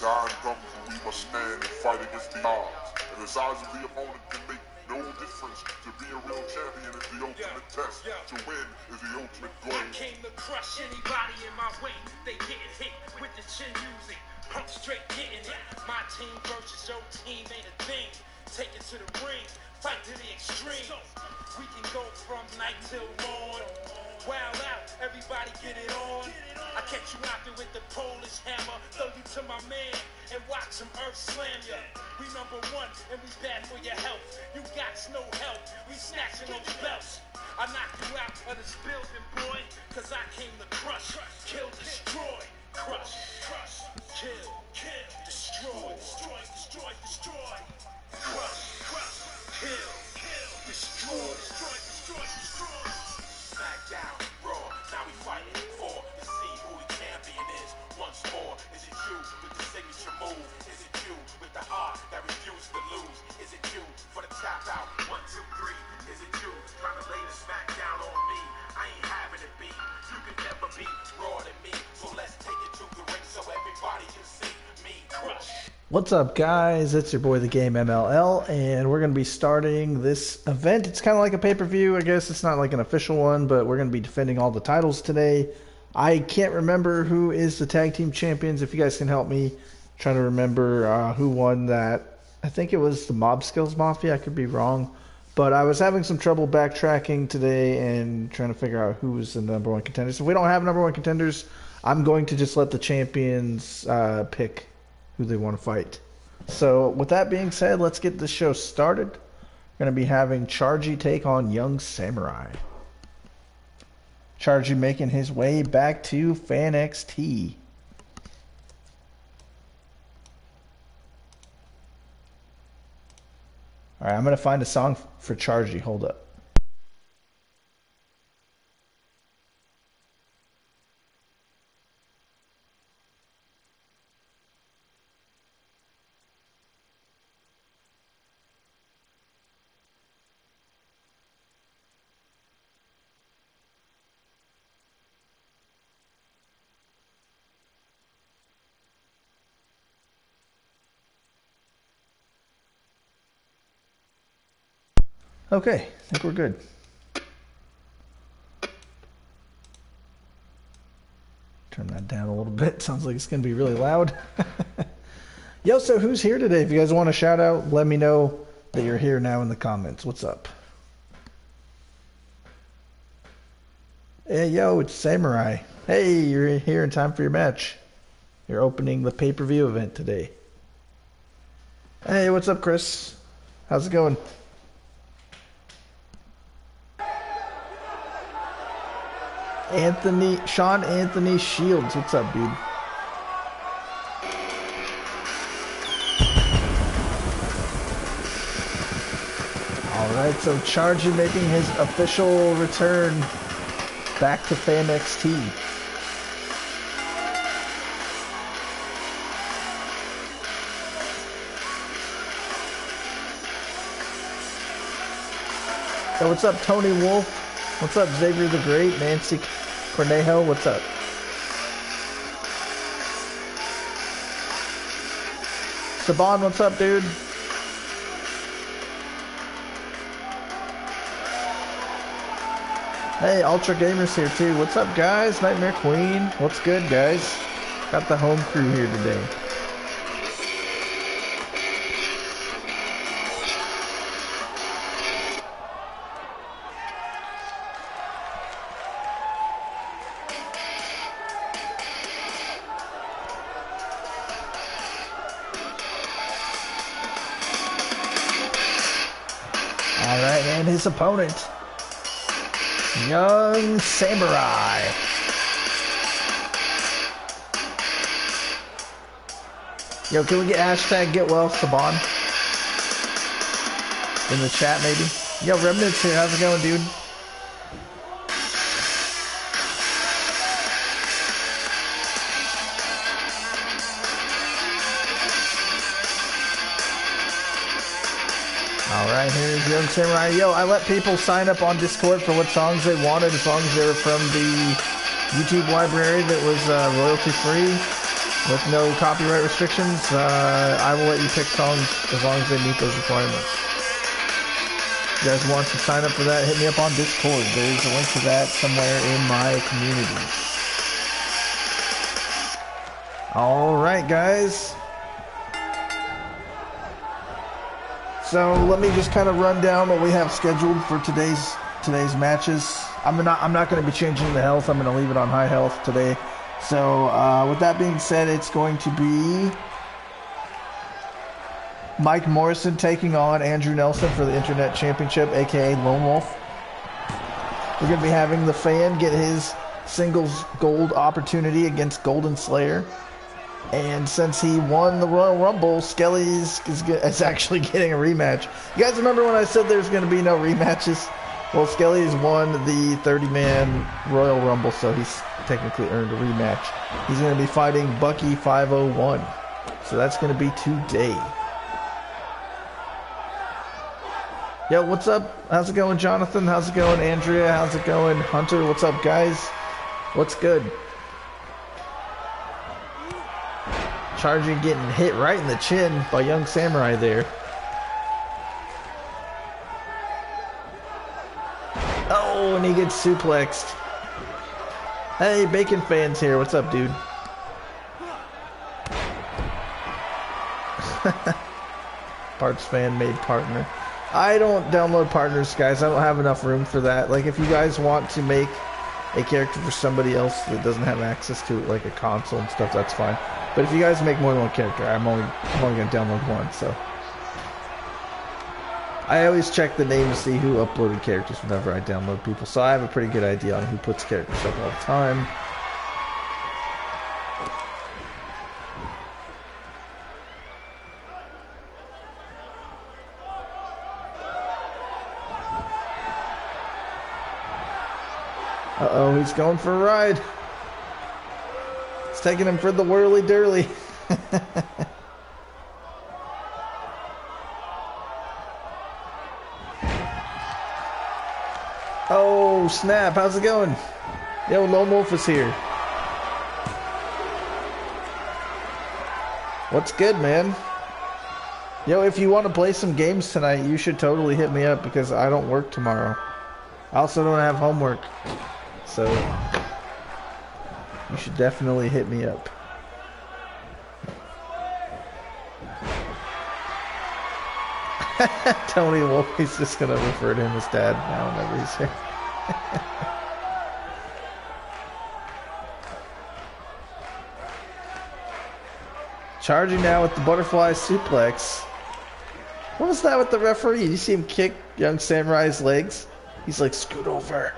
time comes when we must stand and fight against the odds. And the size of the opponent can make no difference. To be a real champion is the ultimate test. Yeah. To win is the ultimate goal. I came to crush anybody in my way. They getting hit with the chin music. Pump straight getting it. My team versus your team ain't a thing. Take it to the ring, fight to the extreme. We can go from night till morn. Wild out, everybody get it on. I catch you out there with the Polish hammer. Throw you to my man and watch him earth slam ya. We number one and we bad for your health. You got no help. We snatching those belts. I knock you out of this building, boy. Cause I came to crush, kill, destroy. Crush, crush, kill, kill, destroy, destroy, destroy, destroy. Crush, crush, kill, kill, destroy, destroy, destroy, destroy. Smackdown, What's up, guys? It's your boy, the Game MLL, and we're going to be starting this event. It's kind of like a pay per view, I guess. It's not like an official one, but we're going to be defending all the titles today. I can't remember who is the tag team champions. If you guys can help me, trying to remember uh, who won that. I think it was the Mob Skills Mafia. I could be wrong, but I was having some trouble backtracking today and trying to figure out who was the number one contenders. If we don't have number one contenders, I'm going to just let the champions uh, pick who they want to fight. So, with that being said, let's get the show started. We're going to be having Chargy take on Young Samurai. Chargy making his way back to Fan XT. All right, I'm going to find a song for Chargy. Hold up. Okay, I think we're good. Turn that down a little bit. Sounds like it's going to be really loud. Yo, so who's here today? If you guys want to shout out, let me know that you're here now in the comments. What's up? Hey, yo, it's Samurai. Hey, you're here in time for your match. You're opening the pay per view event today. Hey, what's up, Chris? How's it going? Anthony, Sean Anthony Shields. What's up, dude? All right, so Chargy making his official return back to Fan XT. So what's up, Tony Wolf? What's up, Xavier the Great? Nancy Cornejo, what's up? Saban, what's up, dude? Hey, Ultra Gamers here too. What's up, guys? Nightmare Queen. What's good, guys? Got the home crew here today. Opponent, Young Samurai. Yo, can we get hashtag get well Saban in the chat maybe? Yo, Remnants here. How's it going, dude? Young Samurai. Yo, I let people sign up on Discord for what songs they wanted, as long as they were from the YouTube library that was uh, royalty free. with no copyright restrictions. Uh, I will let you pick songs as long as they meet those requirements. If you guys want to sign up for that, hit me up on Discord. There's a link to that somewhere in my community. All right, guys. So let me just kind of run down what we have scheduled for today's today's matches. I'm not I'm not going to be changing the health. I'm going to leave it on high health today. So uh, with that being said, it's going to be Mike Morrison taking on Andrew Nelson for the Internet Championship, aka Lone Wolf. We're going to be having the fan get his singles gold opportunity against Golden Slayer. And since he won the Royal Rumble, Skelly is, is, actually getting a rematch. You guys remember when I said there's going to be no rematches? Well, Skelly has won the 30-man Royal Rumble, so he's technically earned a rematch. He's going to be fighting Bucky 501. So that's going to be today. Yo, what's up? How's it going, Jonathan? How's it going, Andrea? How's it going, Hunter? What's up, guys? What's good? Chargy getting hit right in the chin by Young Samurai there. Oh, and he gets suplexed. Hey, Bacon fans here. What's up, dude? Parts fan made partner. I don't download partners, guys. I don't have enough room for that. Like, if you guys want to make a character for somebody else that doesn't have access to like a console and stuff, that's fine. But if you guys make more than one character, I'm only I'm only gonna download one. So I always check the name to see who uploaded characters whenever I download people. So I have a pretty good idea on who puts characters up all the time. Uh-oh, he's going for a ride. It's taking him for the whirly dirly. oh, snap. How's it going? Yo, Lone Wolf is here. What's good, man? Yo, if you want to play some games tonight, you should totally hit me up because I don't work tomorrow. I also don't have homework. So, definitely hit me up. Tony Wolf, he's just going to refer to him as dad now whenever he's here. Chargy now with the butterfly suplex. What was that with the referee? Did you see him kick young Samurai's legs? He's like, scoot over.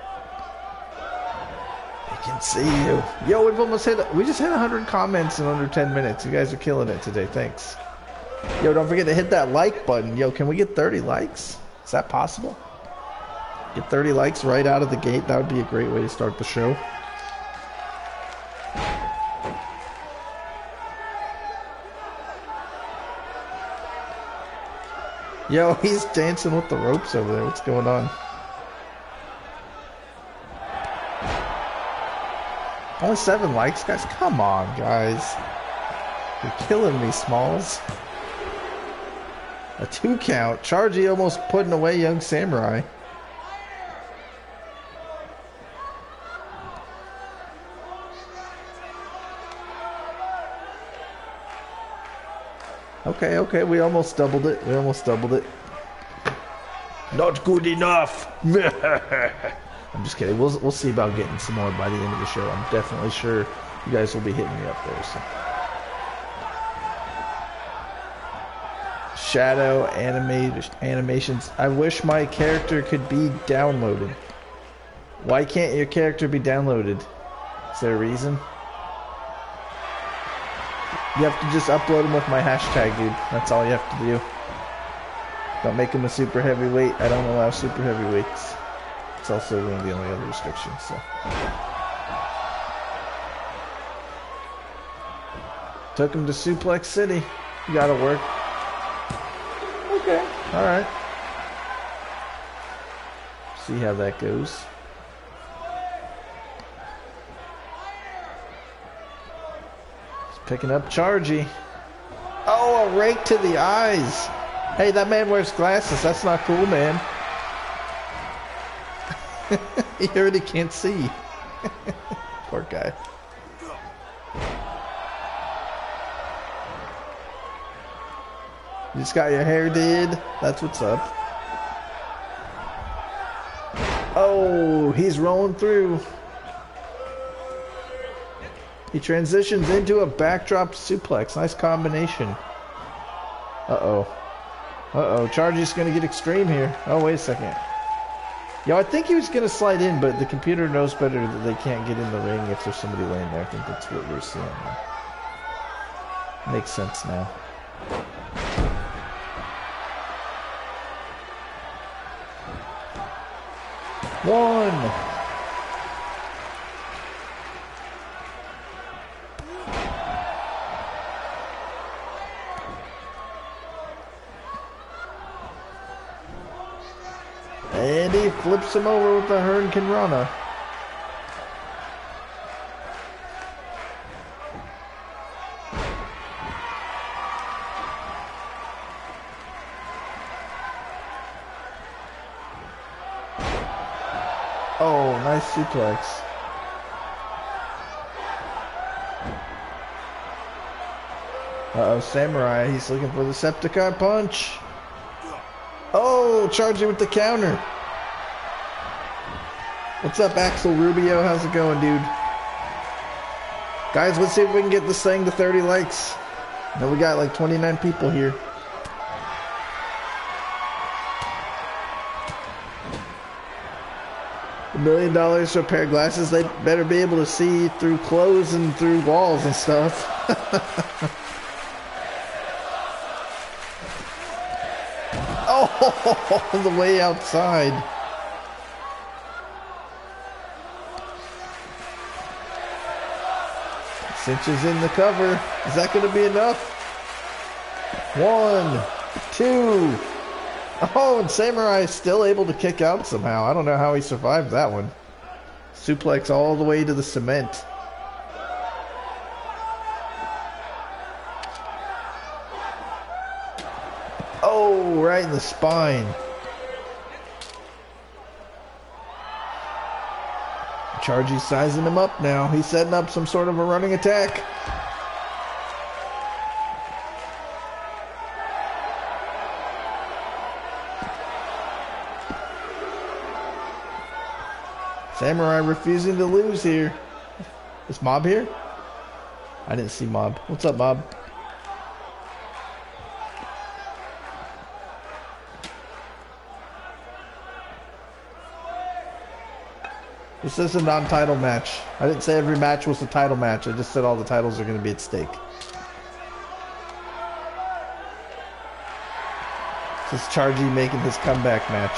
Can see you. Yo, we've almost hit, we just hit 100 comments in under 10 minutes. You guys are killing it today. Thanks. Yo, don't forget to hit that like button. Yo, can we get 30 likes? Is that possible? Get 30 likes right out of the gate. That would be a great way to start the show. Yo, he's dancing with the ropes over there. What's going on? Only seven likes, guys? Come on, guys. You're killing me, Smalls. A two count. Chargy almost putting away Young Samurai. Okay, okay, we almost doubled it. We almost doubled it. Not good enough. I'm just kidding. We'll we'll see about getting some more by the end of the show. I'm definitely sure you guys will be hitting me up there. So. Shadow animated animations. I wish my character could be downloaded. Why can't your character be downloaded? Is there a reason? You have to just upload them with my hashtag, dude. That's all you have to do. Don't make him a super heavyweight. I don't allow super heavyweights. It's also one of the only other restrictions, so. Took him to Suplex City. You gotta work. Okay, alright. See how that goes. He's picking up Chargy. Oh, a rake to the eyes. Hey, that man wears glasses. That's not cool, man. he already can't see. Poor guy. You just got your hair did. That's what's up. Oh, he's rolling through. He transitions into a backdrop suplex. Nice combination. Uh-oh. Uh-oh. Chargy's going to get extreme here. Oh, wait a second. Yo, I think he was going to slide in, but the computer knows better that they can't get in the ring if there's somebody laying there. I think that's what we're seeing. Makes sense now. One. And he flips him over with the Hurricanrana. Oh, nice suplex. Uh-oh, Samurai, he's looking for the Septicon punch. Oh, charging with the counter. What's up, Axel Rubio? How's it going, dude? Guys, let's see if we can get this thing to 30 likes. Now we got like 29 people here. A million dollars for a pair of glasses, they better be able to see through clothes and through walls and stuff. oh, the way outside. Cinches in the cover. Is that going to be enough? One, two. Oh, and Samurai is still able to kick out somehow. I don't know how he survived that one. Suplex all the way to the cement. Oh, right in the spine. Chargy's sizing him up now. He's setting up some sort of a running attack. Samurai refusing to lose here. Is Mob here? I didn't see Mob. What's up, Mob? This is a non-title match. I didn't say every match was a title match. I just said all the titles are going to be at stake. This is Chargy making his comeback match.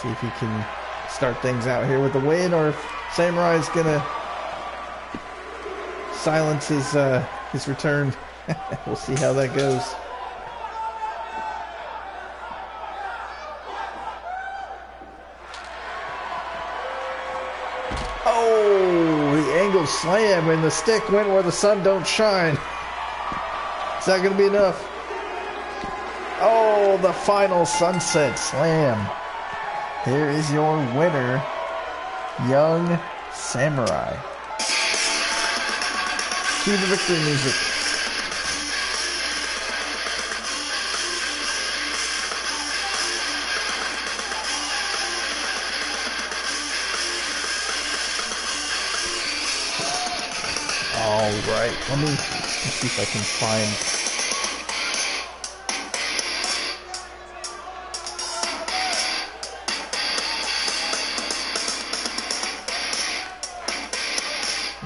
See if he can start things out here with a win, or if Samurai is going to silence his uh, his return. we'll see how that goes. Oh, the angle slam and the stick went where the sun don't shine. Is that going to be enough? Oh, the final sunset slam. Here is your winner, Young Samurai. Cue the victory music. Right, let me, see if I can find.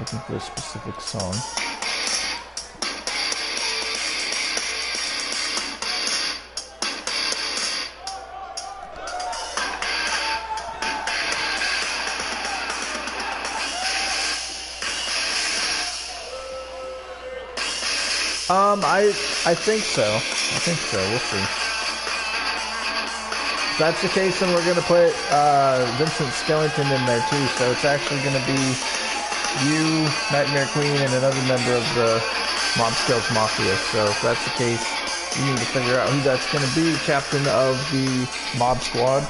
Looking for a specific song. Um, I I think so. I think so. We'll see. If that's the case, then we're gonna put uh, Vincent Skellington in there too. So it's actually gonna be you, Nightmare Queen, and another member of the Mob Scales Mafia. So if that's the case, you need to figure out who that's to be, captain of the Mob Squad.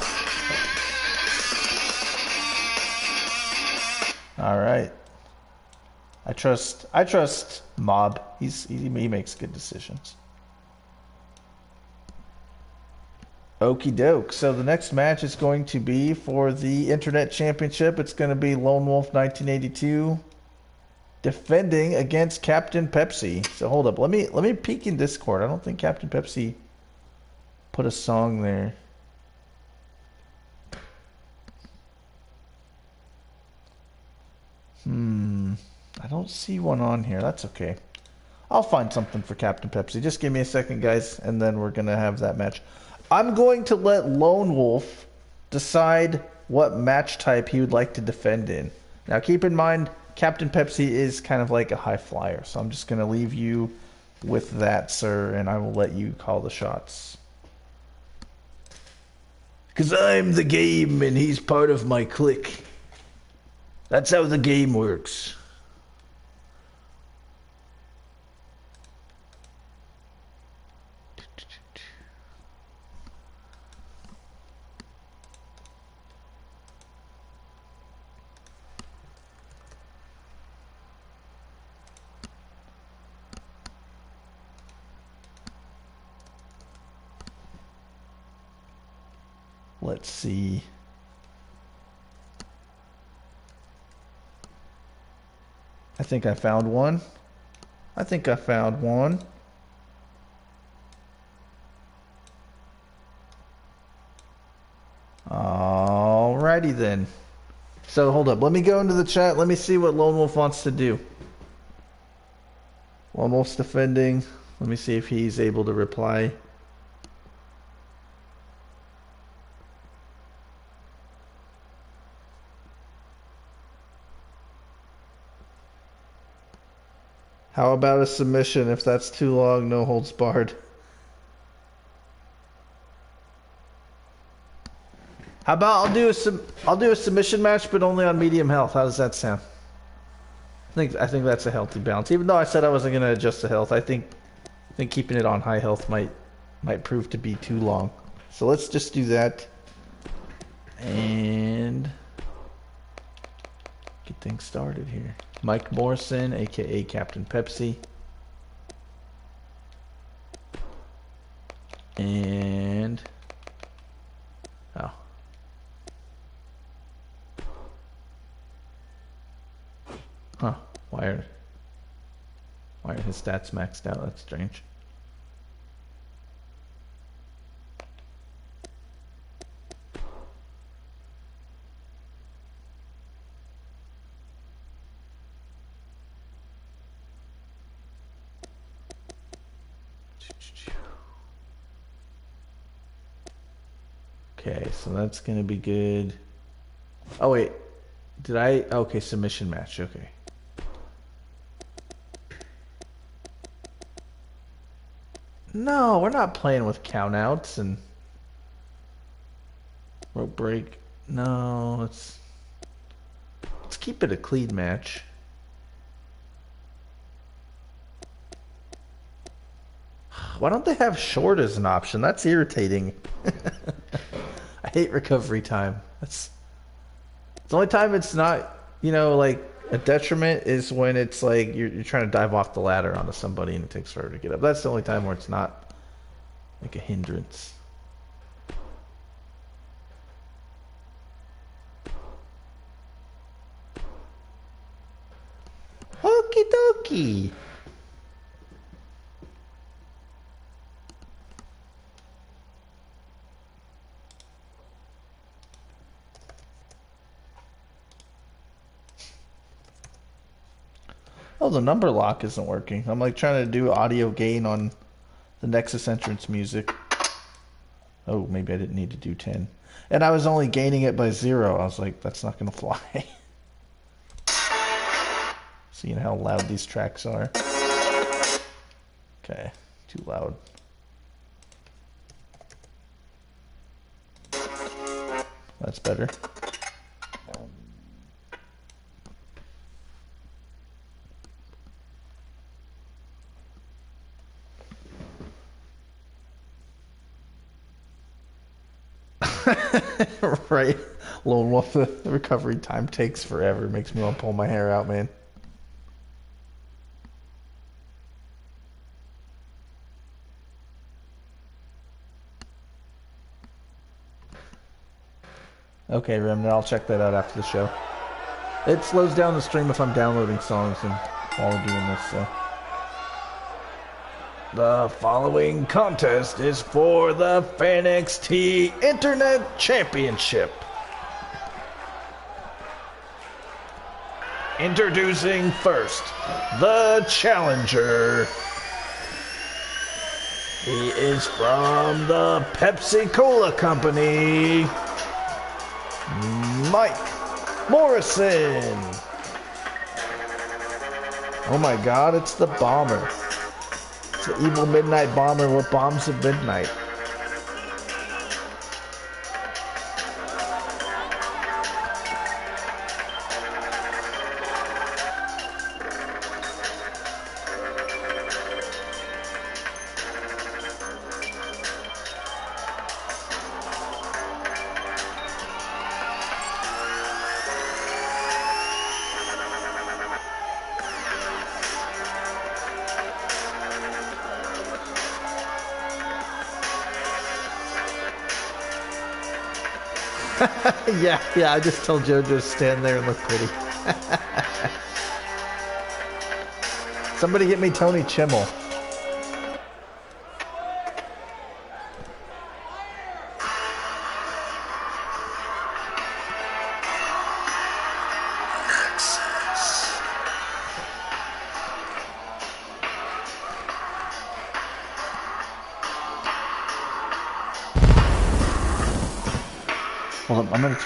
Trust. I trust Mob. He's he, he makes good decisions. Okie doke. So the next match is going to be for the Internet Championship. It's going to be Lone Wolf 1982 defending against Captain Pepsi. So hold up. Let me let me peek in Discord. I don't think Captain Pepsi put a song there. Hmm. I don't see one on here. That's okay. I'll find something for Captain Pepsi. Just give me a second, guys, and then we're going to have that match. I'm going to let Lone Wolf decide what match type he would like to defend in. Now, keep in mind, Captain Pepsi is kind of like a high flyer, so I'm just going to leave you with that, sir, and I will let you call the shots. Because I'm the game and he's part of my clique. That's how the game works. Let's see. I think I found one. I think I found one. Alrighty then. So hold up. Let me go into the chat. Let me see what Lone Wolf wants to do. Lone Wolf's defending. Let me see if he's able to reply. How about a submission? If that's too long, no holds barred. How about I'll do a sub I'll do a submission match, but only on medium health. How does that sound? I think I think that's a healthy balance. Even though I said I wasn't going to adjust the health, I think I think keeping it on high health might might prove to be too long. So let's just do that and get things started here. Mike Morrison, aka Captain Pepsi. And oh. Huh. Why are why are his stats maxed out? That's strange. Okay, so that's gonna be good. Oh wait, did I? Okay, submission match. Okay. No, we're not playing with countouts and rope break. No, let's let's keep it a clean match. Why don't they have short as an option? That's irritating. I hate recovery time. That's the only time it's not, you know, like a detriment is when it's like you're, you're trying to dive off the ladder onto somebody and it takes forever to get up. That's the only time where it's not like a hindrance. Okie dokie. Oh, the number lock isn't working. I'm like trying to do audio gain on the Nexus entrance music. Oh, maybe I didn't need to do 10. And I was only gaining it by zero. I was like, that's not going to fly. Seeing how loud these tracks are. Okay, too loud. That's better. right. Lone Wolf, the recovery time takes forever. Makes me want to pull my hair out, man. Okay, Remnant, I'll check that out after the show. It slows down the stream if I'm downloading songs and while we're doing this, so. The following contest is for the FanXT Internet Championship. Introducing first, the challenger. He is from the Pepsi Cola Company. Mike Morrison. Oh my god, it's the bomber. Evil midnight bomber with bombs at midnight. yeah, yeah, I just told Jojo to stand there and look pretty. Somebody get me Tony Chimel.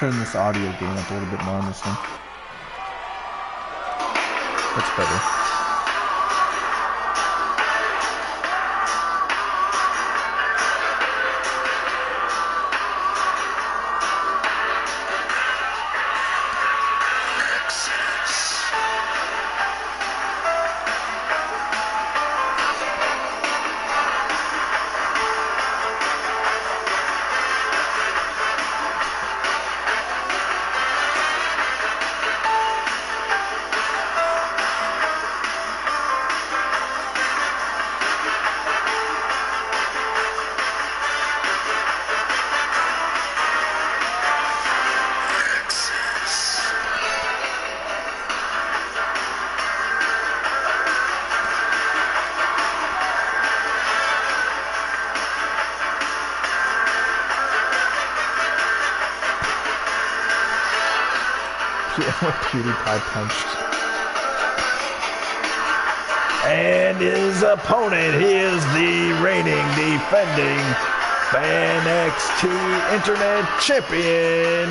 Turn this audio gain up a little bit more on this one. That's better. PewDiePie punched. And his opponent, he is the reigning, defending Fan XT Internet Champion,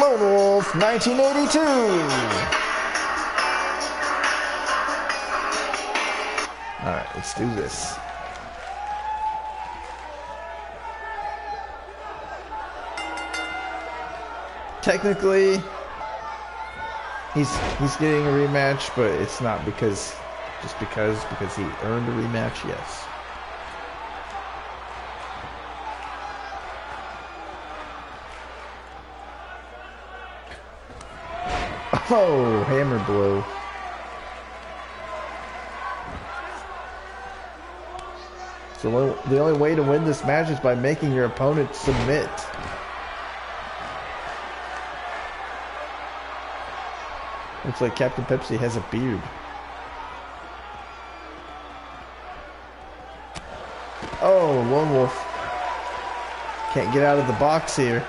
Lone Wolf 1982. All right, let's do this. Technically he's he's getting a rematch, but it's not because just because because he earned a rematch. Yes. Oh, hammer blow. So the only way to win this match is by making your opponent submit. Looks like Captain Pepsi has a beard. Oh, Lone Wolf. Can't get out of the box here.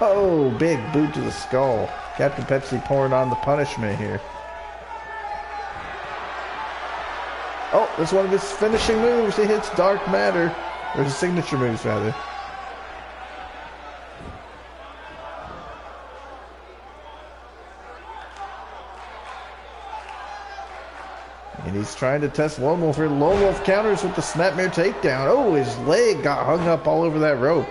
Oh, big boot to the skull. Captain Pepsi pouring on the punishment here. That's one of his finishing moves. He hits Dark Matter. Or his signature moves, rather. And he's trying to test Lone Wolf here. Lone Wolf counters with the Snapmare takedown. Oh, his leg got hung up all over that rope.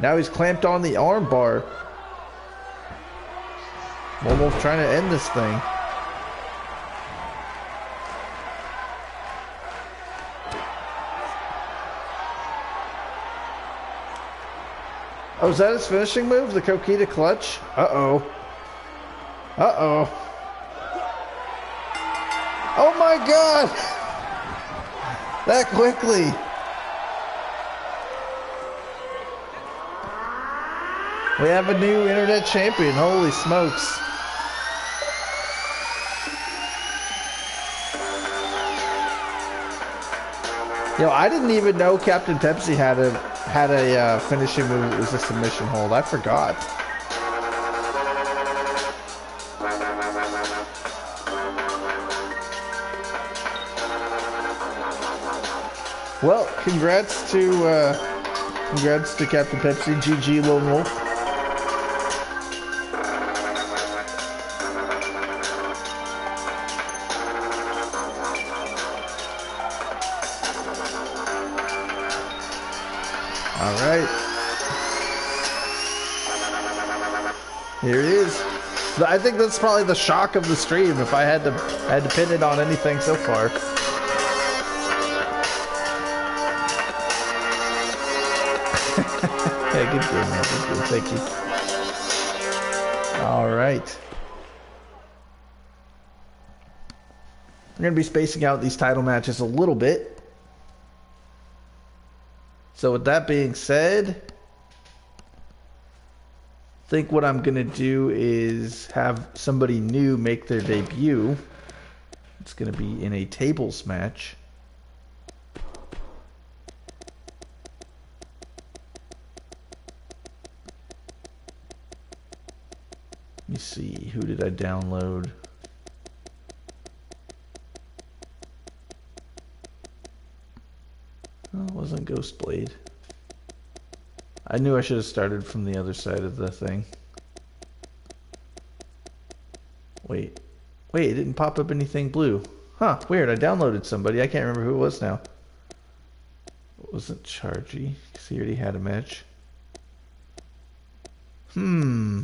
Now he's clamped on the armbar. Lone Wolf trying to end this thing. Oh, is that his finishing move? The Coquina clutch? Uh-oh. Uh-oh. Oh my god! That quickly! We have a new internet champion. Holy smokes. Yo, I didn't even know Captain Pepsi had a had a uh, finishing move. It was a submission hold. I forgot. Well, congrats to uh, congrats to Captain Pepsi, GG Lone Wolf. I think that's probably the shock of the stream if I had to had to pin it on anything so far. yeah, good game, man. Good game. Thank you. All right. We're going to be spacing out these title matches a little bit. So with that being said, I think what I'm going to do is have somebody new make their debut. It's going to be in a tables match. Let me see, who did I download? Oh, it wasn't Ghostblade. I knew I should have started from the other side of the thing. Wait. Wait, it didn't pop up anything blue. Huh, weird. I downloaded somebody. I can't remember who it was now. It wasn't Chargy, because he already had a match. Hmm.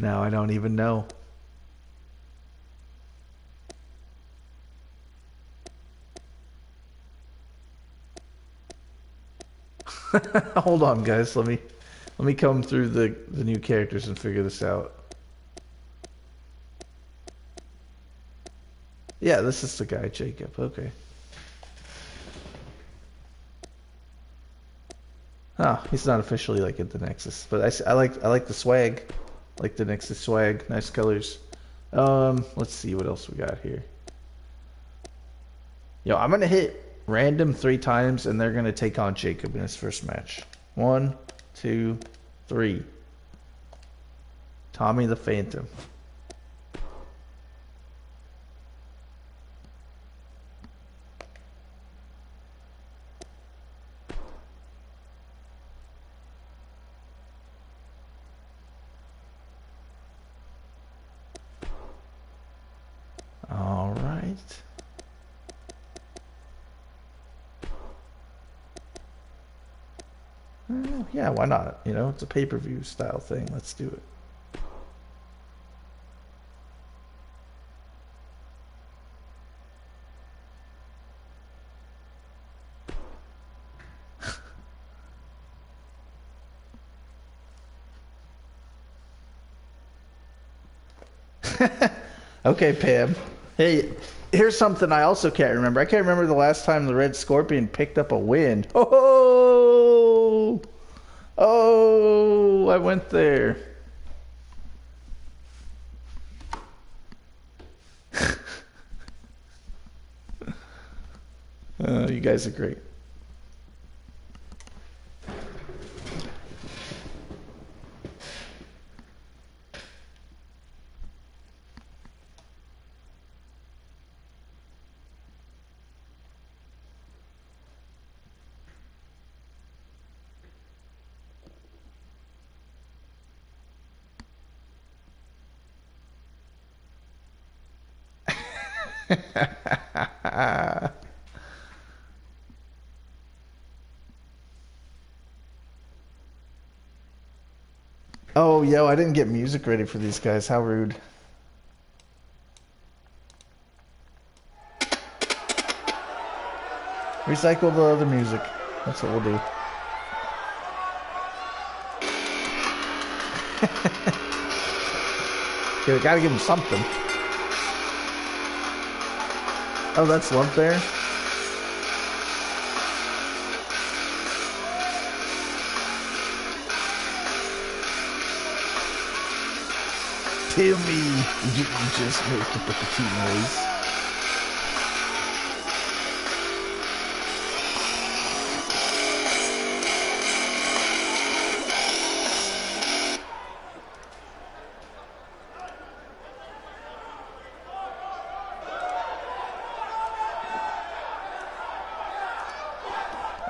Now I don't even know. Hold on, guys. Let me let me come through the the new characters and figure this out. Yeah, this is the guy, Jacob. Okay. Oh, he's not officially like at the Nexus, but I, I like I like the swag, like the Nexus swag. Nice colors. Um, let's see what else we got here. Yo, I'm gonna hit random three times, and they're going to take on Jacob in his first match. One, two, three. Tommy the Phantom. All right. Uh, yeah, why not? You know, it's a pay per view style thing. Let's do it. okay, Pam. Hey, here's something I also can't remember. I can't remember the last time the Red Scorpion picked up a win. Oh, I went there. oh, you guys are great. Yo, I didn't get music ready for these guys. How rude. Recycle the other music. That's what we'll do. okay, we gotta give him something. Oh, that's Love Bear? Tell me, you just make the Booker T noise?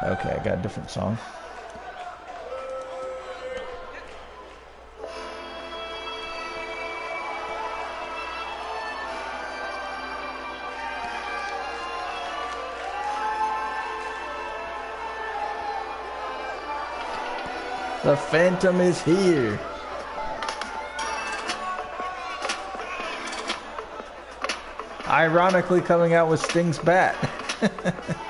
Okay, I got a different song. The Phantom is here. Ironically coming out with Sting's bat.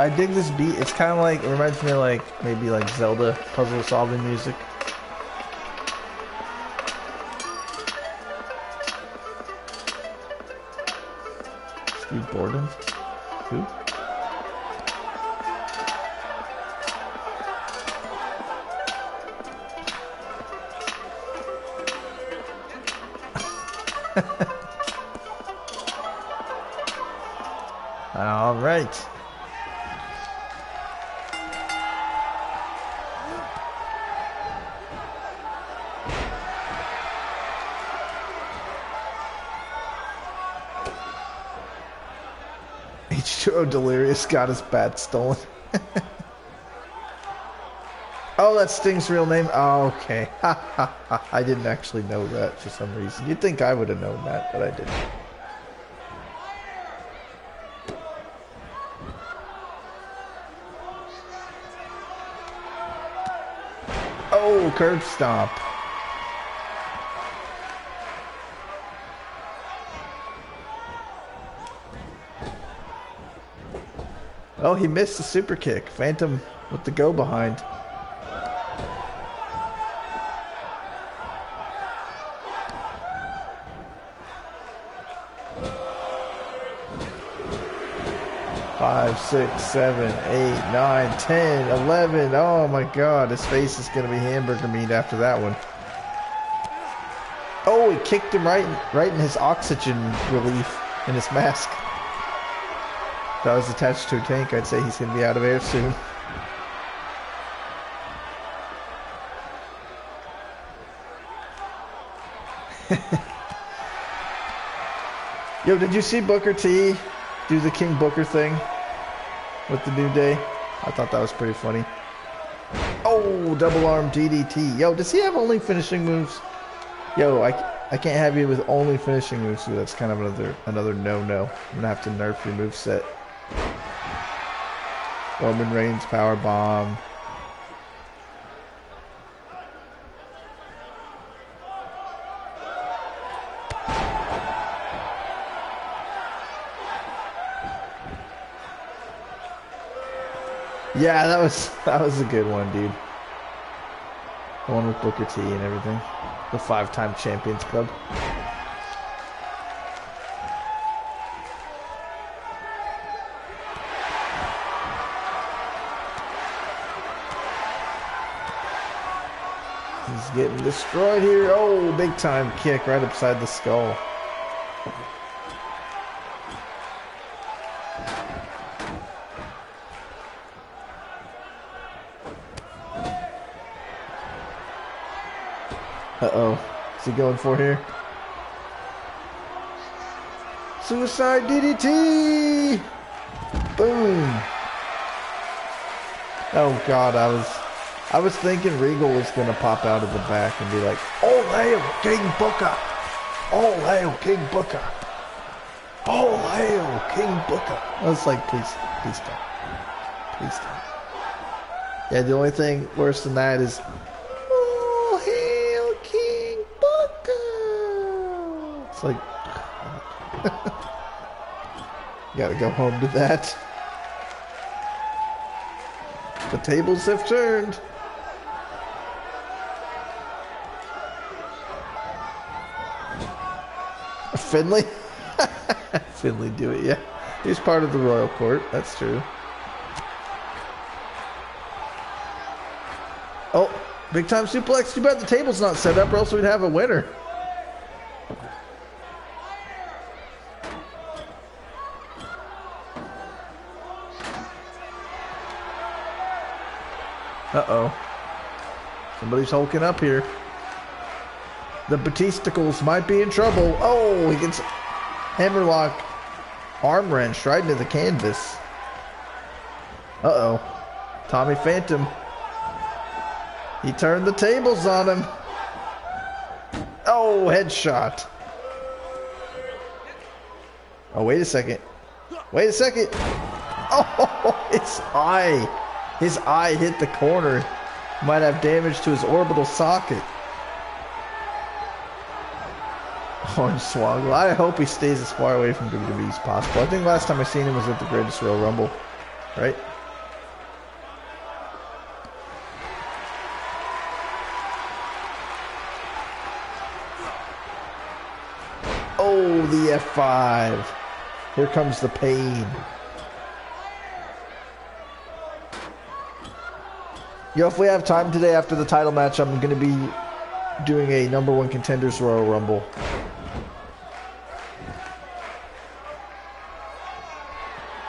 I dig this beat. It's kind of like, it reminds me of like, maybe like Zelda puzzle solving music. H2O Delirious got his bat stolen. oh, that's Sting's real name? Oh, okay. I didn't actually know that for some reason. You'd think I would have known that, but I didn't. Oh, curb stomp. Oh, he missed the super kick. Phantom with the go behind. Five, six, seven, eight, nine, ten, eleven. Oh my god, his face is gonna be hamburger meat after that one. Oh, he kicked him right, right in his oxygen relief in his mask. If I was attached to a tank, I'd say he's gonna be out of air soon. Yo, did you see Booker T do the King Booker thing with the New Day? I thought that was pretty funny. Oh, double arm DDT. Yo, does he have only finishing moves? Yo, I, I can't have you with only finishing moves. That's kind of another another no-no. I'm gonna have to nerf your move set. Roman Reigns power bomb. Yeah, that was that was a good one, dude. The one with Booker T and everything. The five-time Champions Club. Destroyed here. Oh, big time kick right upside the skull. Uh-oh. Is he going for here? Suicide DDT! Boom! Oh god, I was I was thinking Regal was gonna pop out of the back and be like, "All hail oh, King Booker! All hail oh, King Booker! All hail oh, King Booker!" I was like, "Please, please don't, please don't." Yeah, the only thing worse than that is, "All hail King Booker!" It's like, gotta go home to that. The tables have turned. Finlay? Finlay do it, yeah. He's part of the royal court, that's true. Oh, big time suplex. Too bad the table's not set up or else we'd have a winner. Uh-oh. Somebody's hulking up here. The Batisticles might be in trouble. Oh, he gets hammerlock arm wrench right into the canvas. Uh-oh. Tommy Phantom. He turned the tables on him. Oh, headshot. Oh, wait a second. Wait a second. Oh, his eye. His eye hit the corner. Might have damage to his orbital socket. Hornswoggle. I hope he stays as far away from WWE as possible. I think last time I seen him was at the Greatest Royal Rumble. Right? Oh, the F5. Here comes the pain. Yo, if we have time today after the title match, I'm going to be doing a number one contenders Royal Rumble.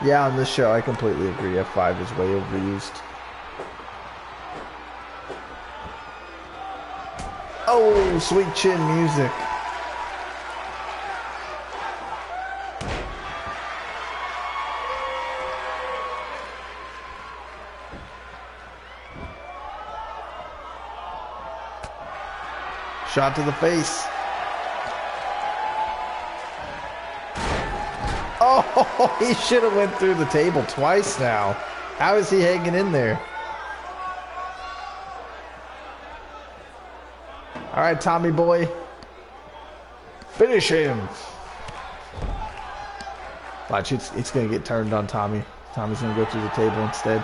Yeah, on this show, I completely agree. F5 is way overused. Oh, sweet chin music. Shot to the face. He should have went through the table twice now. How is he hanging in there? All right, Tommy boy. Finish him. Watch, it's, it's going to get turned on Tommy. Tommy's going to go through the table instead.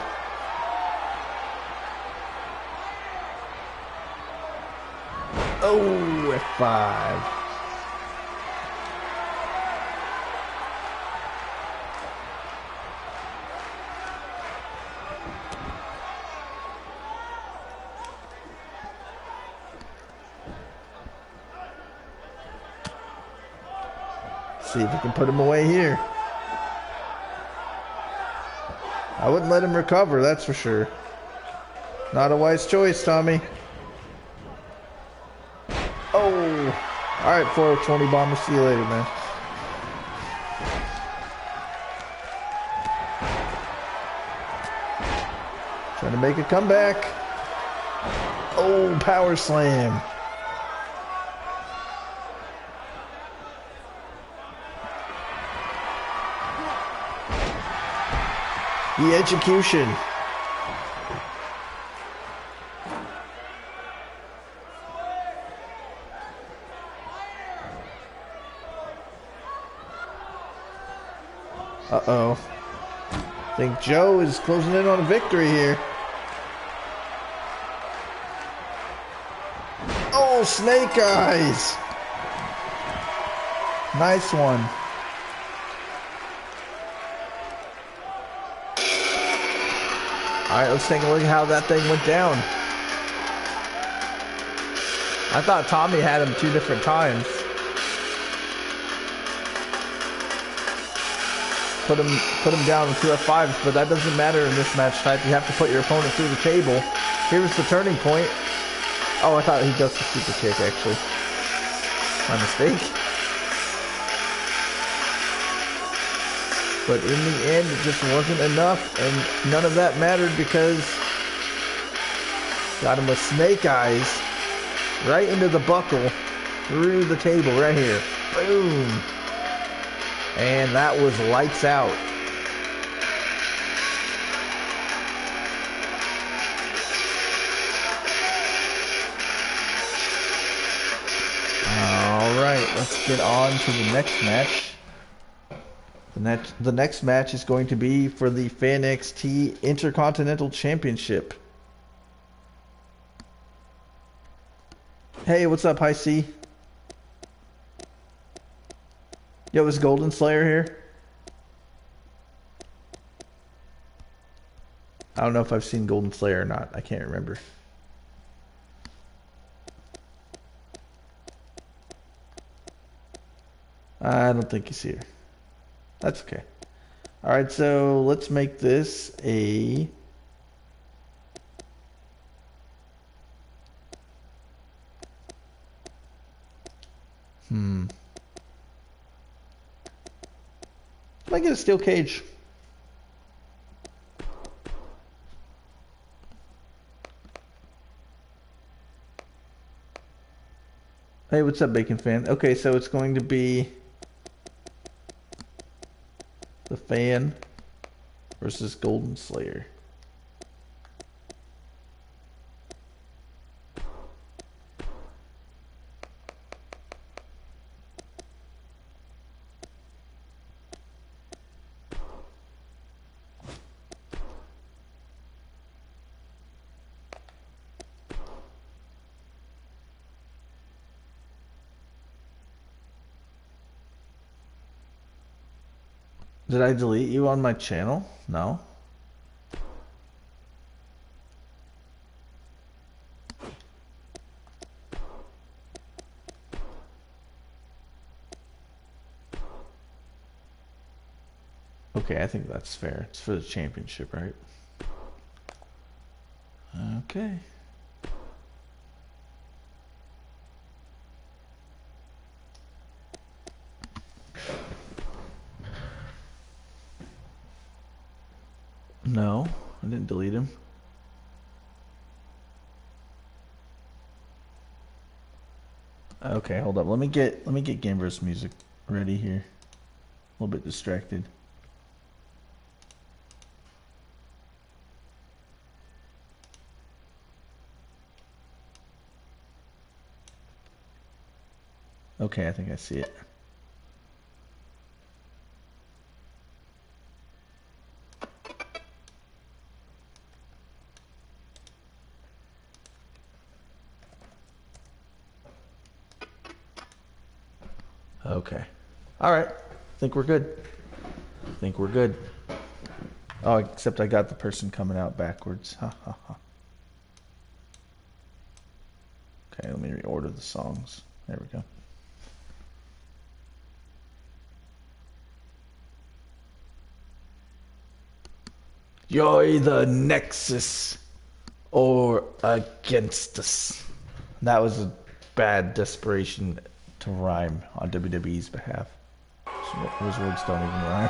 Oh, F5. See if we can put him away here. I wouldn't let him recover, that's for sure. Not a wise choice, Tommy. Oh. All right, 420 bomber. See you later, man. Trying to make a comeback. Oh, power slam. The execution. Uh-oh. I think Joe is closing in on a victory here. Oh, snake eyes. Nice one. All right, let's take a look at how that thing went down. I thought Tommy had him two different times. Put him put him down with two F5s, but that doesn't matter in this match type. You have to put your opponent through the table. Here's the turning point. Oh, I thought he does the super kick, actually. My mistake. But in the end, it just wasn't enough, and none of that mattered because Got him with snake eyes. Right into the buckle. Through the table right here. Boom. And that was lights out. All right, let's get on to the next match. Next, the next match is going to be for the FanXT Intercontinental Championship. Hey, what's up, High C? Yo, is Golden Slayer here? I don't know if I've seen Golden Slayer or not. I can't remember. I don't think he's here. That's okay. All right, so let's make this a Hmm. Can I get a steel cage? Hey, what's up, Bacon fan? Okay, so it's going to be the fan versus Golden Slayer. Did I delete you on my channel? No. Okay, I think that's fair. It's for the championship, right? Okay. No, I didn't delete him. Okay, hold up. Let me get let me get Gameverse music ready here. A little bit distracted. Okay, I think I see it. Okay. All right. I Think we're good. I Think we're good. Oh, except I got the person coming out backwards. Ha ha ha. Okay, let me reorder the songs. There we go. You're either Nexus or against us. That was a bad desperation to rhyme on WWE's behalf. Those words don't even rhyme.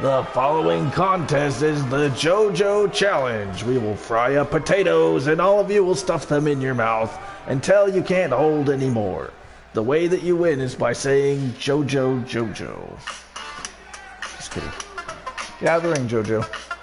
The following contest is the JoJo Challenge. We will fry up potatoes and all of you will stuff them in your mouth until you can't hold anymore. The way that you win is by saying JoJo JoJo. Just kidding. Get out the ring, JoJo.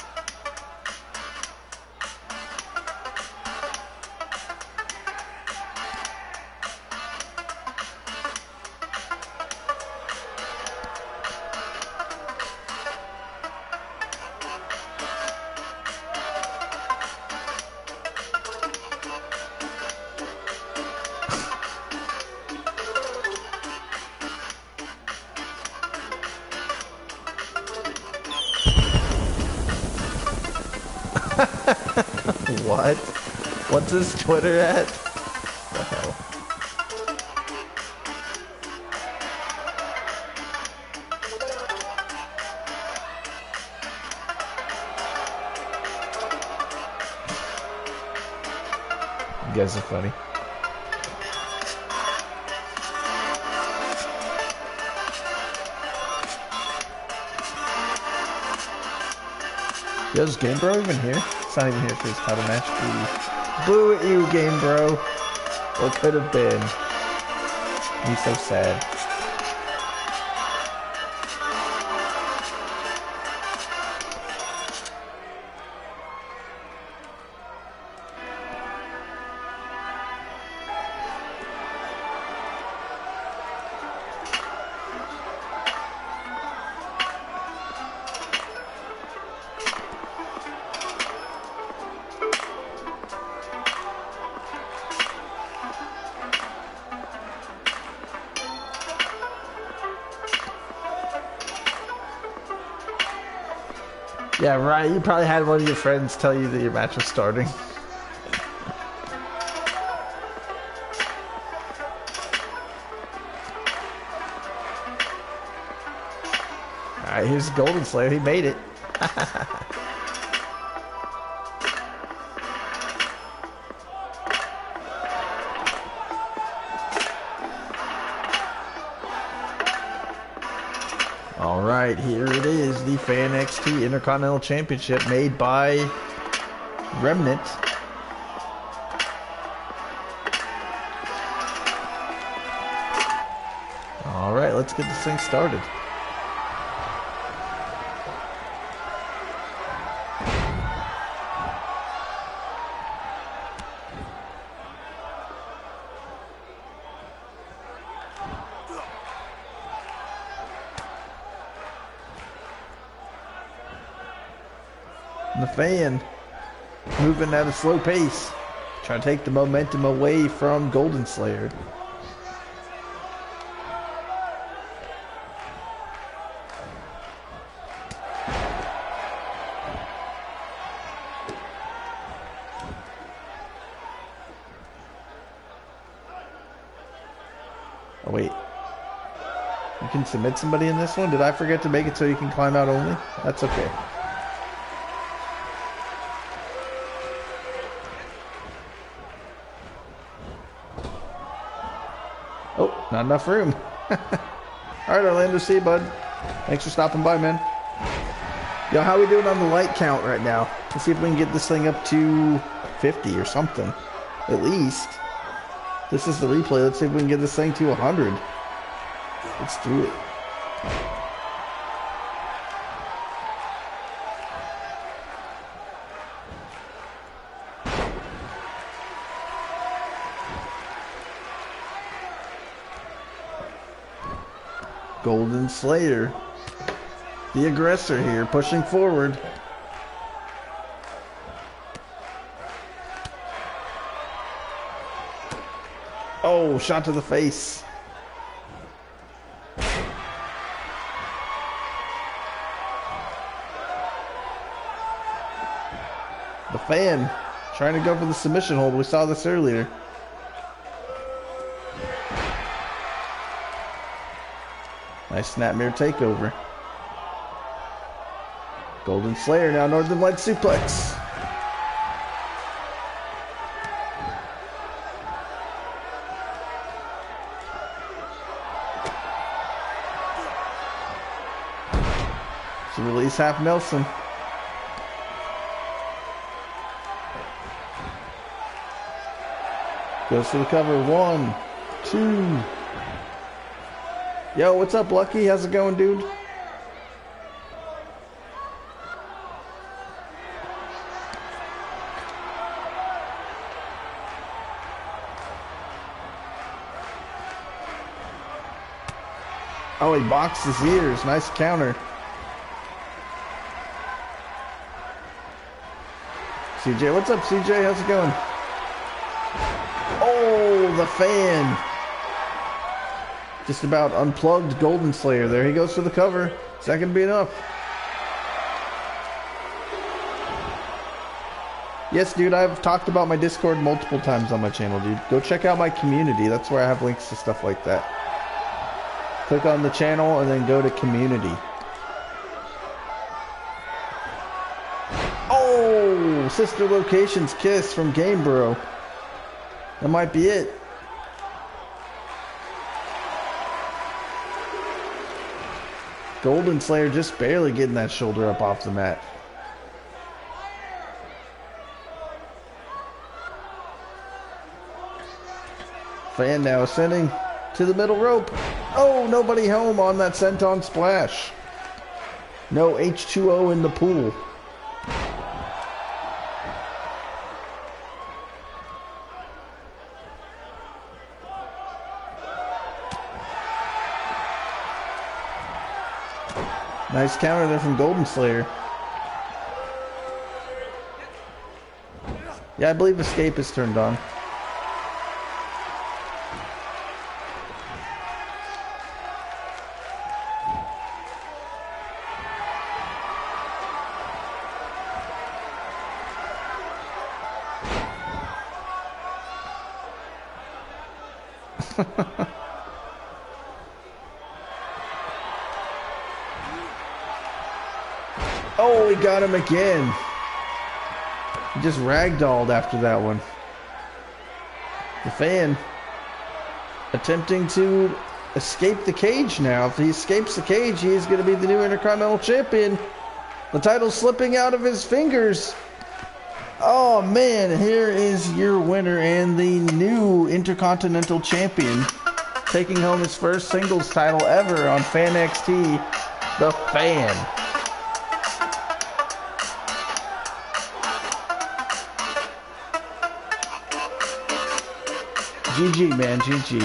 Twitter at? The hell? You guys are funny. Yo, is Game Bro even here? It's not even here for his title match. Ooh. Boo at you, Game Bro. What could have been? He's so sad. Yeah, right. You probably had one of your friends tell you that your match was starting. Alright, here's Golden Slayer. He made it. is, the Fan XT Intercontinental Championship made by Remnant. All right, let's get this thing started. The fan moving at a slow pace, trying to take the momentum away from Golden Slayer. Oh wait. You can submit somebody in this one? Did I forget to make it so you can climb out only? That's okay. Oh, not enough room. All right, Orlando C, bud. Thanks for stopping by, man. Yo, how we doing on the light count right now? Let's see if we can get this thing up to 50 or something. At least. This is the replay. Let's see if we can get this thing to 100. Let's do it. Slayer. The aggressor here, pushing forward. Oh, shot to the face. The fan trying to go for the submission hold. We saw this earlier. Nice snapmare takeover. Golden Slayer now Northern Light suplex. So release half Nelson. Goes for the cover. One, two. Yo, what's up, Lucky? How's it going, dude? Oh, he boxed his ears. Nice counter. CJ, what's up, CJ? How's it going? Oh, the fan. Just about unplugged Golden Slayer. There he goes for the cover. Is that going to be enough? Yes, dude, I've talked about my Discord multiple times on my channel, dude. Go check out my community. That's where I have links to stuff like that. Click on the channel and then go to community. Oh, Sister Locations Kiss from Game Bro. That might be it. Golden Slayer just barely getting that shoulder up off the mat. Fan now ascending to the middle rope. Oh, nobody home on that senton splash. No H2O in the pool. Nice counter there from Golden Slayer. Yeah, I believe escape is turned on. Again. He just ragdolled after that one. The fan attempting to escape the cage now. If he escapes the cage, he is going to be the new Intercontinental Champion. The title slipping out of his fingers. Oh man, here is your winner and the new Intercontinental Champion. Taking home his first singles title ever on Fan NXT, The Fan. GG, man, GG.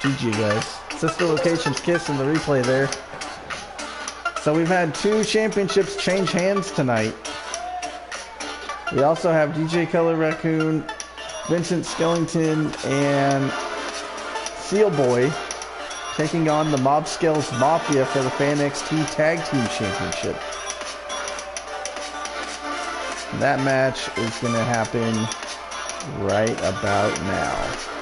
GG, guys. Sister Locations Kiss in the replay there. So we've had two championships change hands tonight. We also have DJ Color Raccoon, Vincent Skellington, and Seal Boy taking on the Mob Skills Mafia for the Fan NXT Tag Team Championship. That match is going to happen right about now.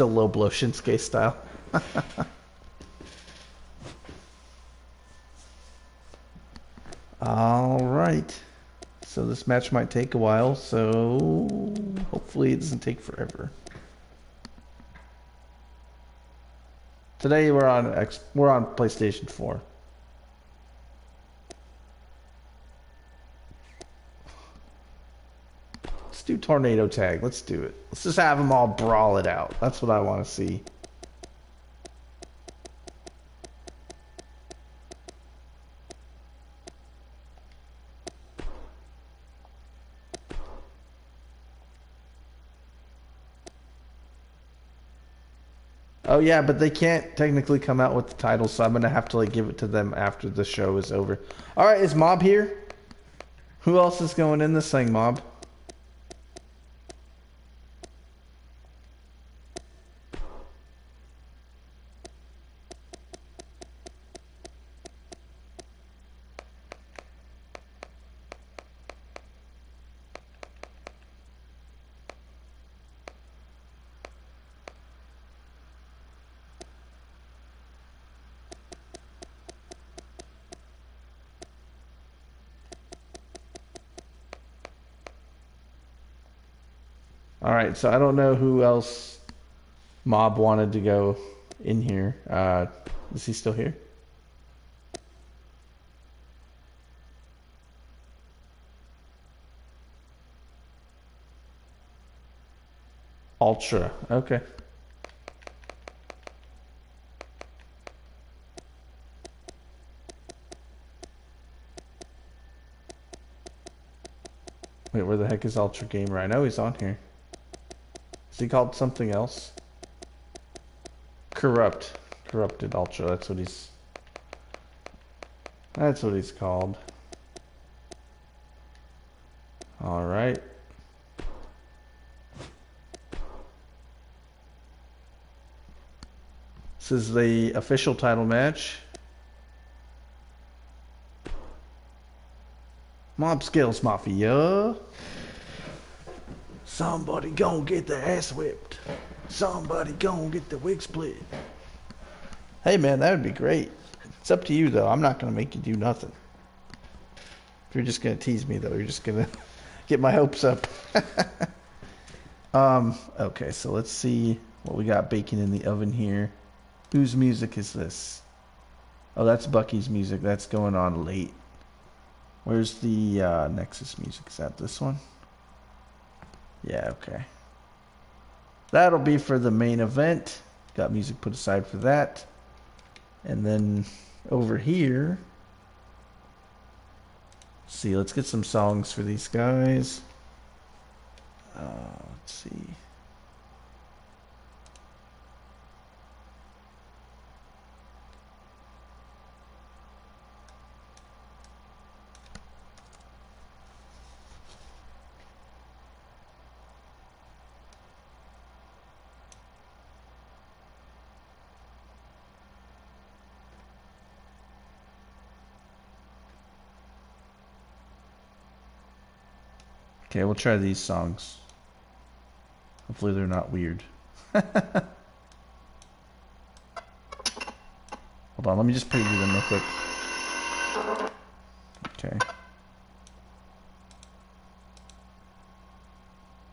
A low blow Shinsuke style. All right. So this match might take a while, so hopefully it doesn't take forever. Today we're on X, we're on PlayStation 4. Let's do tornado tag. Let's do it. Let's just have them all brawl it out. That's what I want to see. Oh yeah, but they can't technically come out with the title, so I'm gonna have to like give it to them after the show is over. All right, is Mob here? Who else is going in this thing, Mob? All right, so I don't know who else Mob wanted to go in here. Uh, is he still here? Ultra. Okay. Wait, where the heck is Ultra Gamer? I know he's on here. Is he called something else? Corrupt. Corrupted Ultra, that's what he's... That's what he's called. Alright. This is the official title match. Mob Skills Mafia. Somebody gonna get their ass whipped. Somebody gonna get the wig split. Hey man, that would be great. It's up to you though. I'm not gonna make you do nothing. If you're just gonna tease me though, you're just gonna get my hopes up. um, okay, so let's see what we got baking in the oven here. Whose music is this? Oh, that's Bucky's music. That's going on late. Where's the uh, Nexus music? Is that this one? Yeah, okay. That'll be for the main event. Got music put aside for that. And then over here, see, let's get some songs for these guys. Uh, let's see. Okay, we'll try these songs. Hopefully they're not weird. Hold on, let me just preview them real quick. Okay.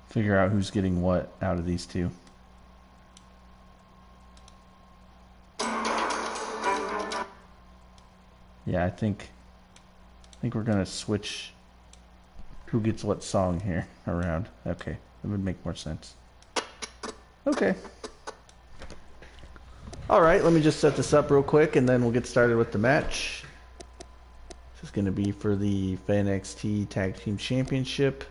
Figure out who's getting what out of these two. Yeah, I think I think we're gonna switch who gets what song here around. Okay, that would make more sense. Okay. All right, let me just set this up real quick and then we'll get started with the match. This is going to be for the FanXT Tag Team Championship.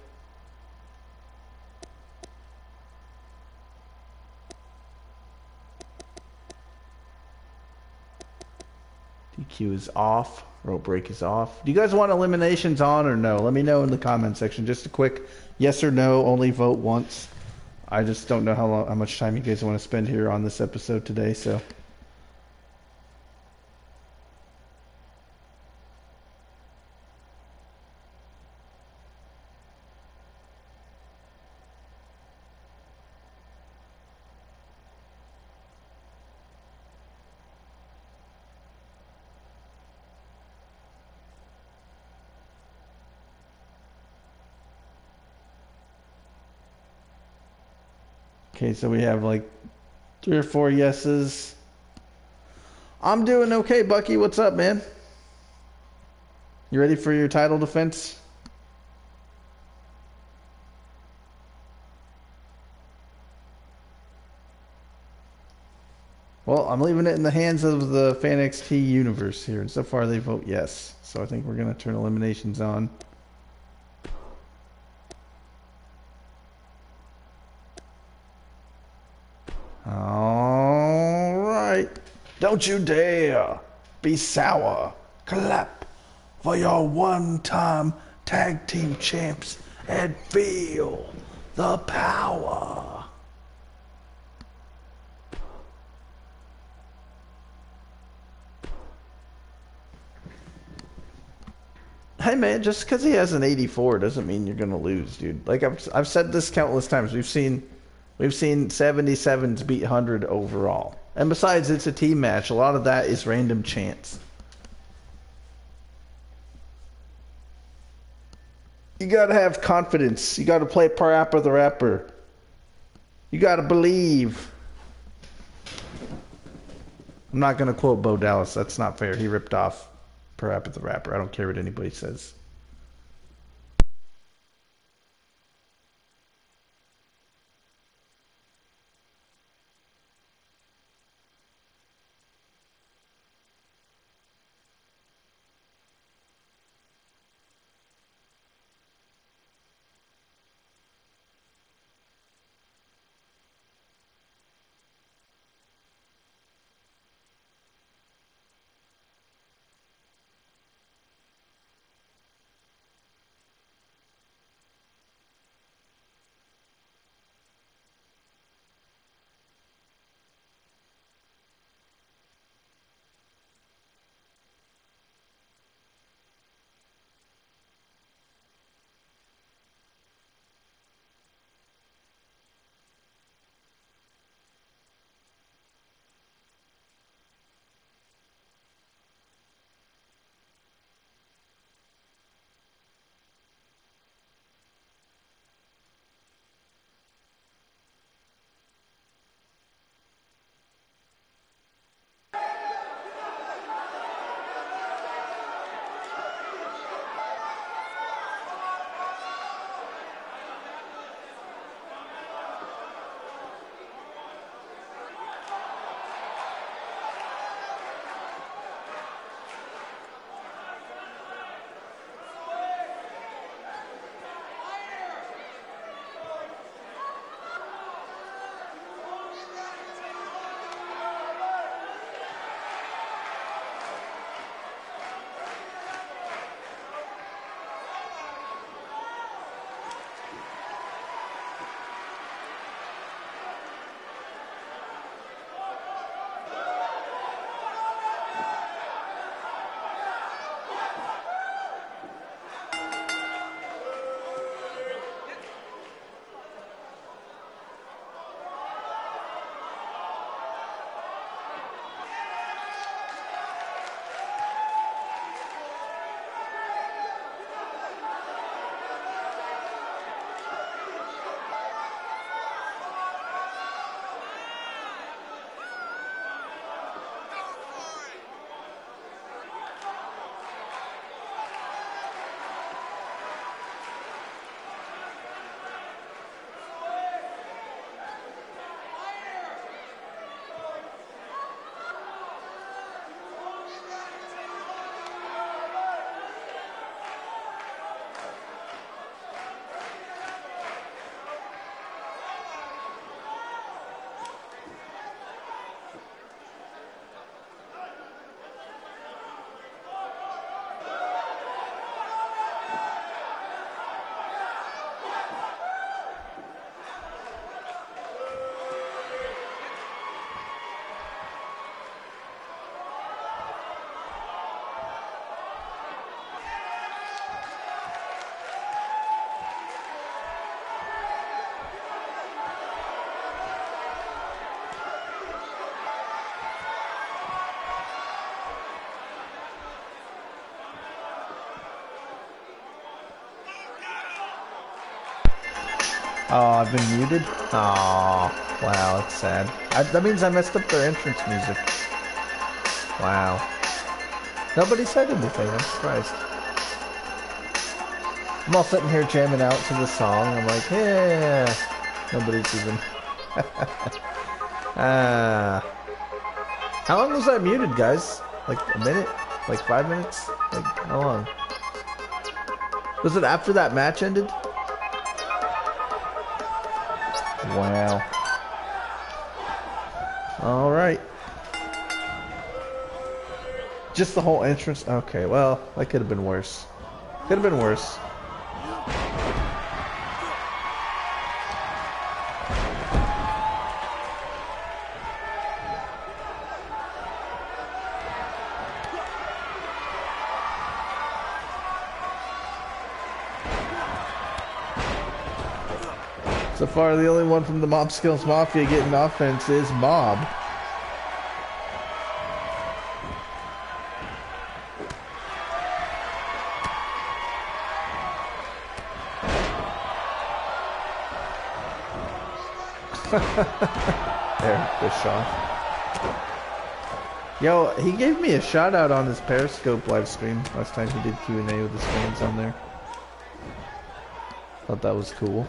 DQ is off. Rope break is off. Do you guys want eliminations on or no? Let me know in the comment section. Just a quick yes or no. Only vote once. I just don't know how long, how much time you guys want to spend here on this episode today. So. Okay, so we have like three or four yeses. I'm doing okay, Bucky. What's up, man? You ready for your title defense? Well, I'm leaving it in the hands of the FanXT universe here, and so far they vote yes. So I think we're going to turn eliminations on. All right. Don't you dare be sour. Clap for your one time tag team champs and feel the power. Hey man, just because he has an 84 doesn't mean you're gonna lose, dude. Like I've I've said this countless times. We've seen We've seen 77s beat 100 overall. And besides, it's a team match. A lot of that is random chance. You gotta have confidence. You gotta play Parappa the Rapper. You gotta believe. I'm not gonna quote Bo Dallas. That's not fair. He ripped off Parappa the Rapper. I don't care what anybody says. Oh, I've been muted? Oh, wow, that's sad. I, that means I messed up their entrance music. Wow. Nobody said anything, I'm surprised. I'm all sitting here jamming out to the song. I'm like, yeah. Nobody's even. Ah. uh, how long was I muted, guys? Like a minute? Like five minutes? Like how long? Was it after that match ended? Wow. All right. Just the whole entrance. Okay, well, that could have been worse. Could have been worse. One from the Mob Skills Mafia getting offense is Mob. there, Bischoff. Yo, he gave me a shout out on his Periscope live stream last time he did Q&A with his fans on there. Thought that was cool.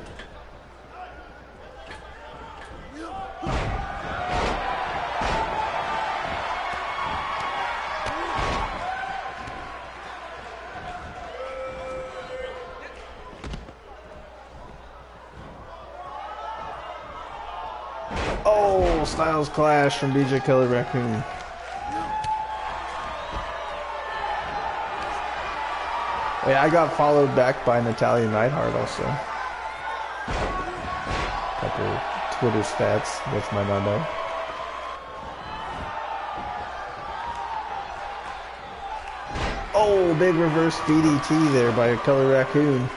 Styles Clash from BJ Kelly Raccoon. Yeah, I got followed back by Natalya Neidhart also. Couple Twitter stats, that's my number. Oh, big reverse DDT there by Kelly Raccoon.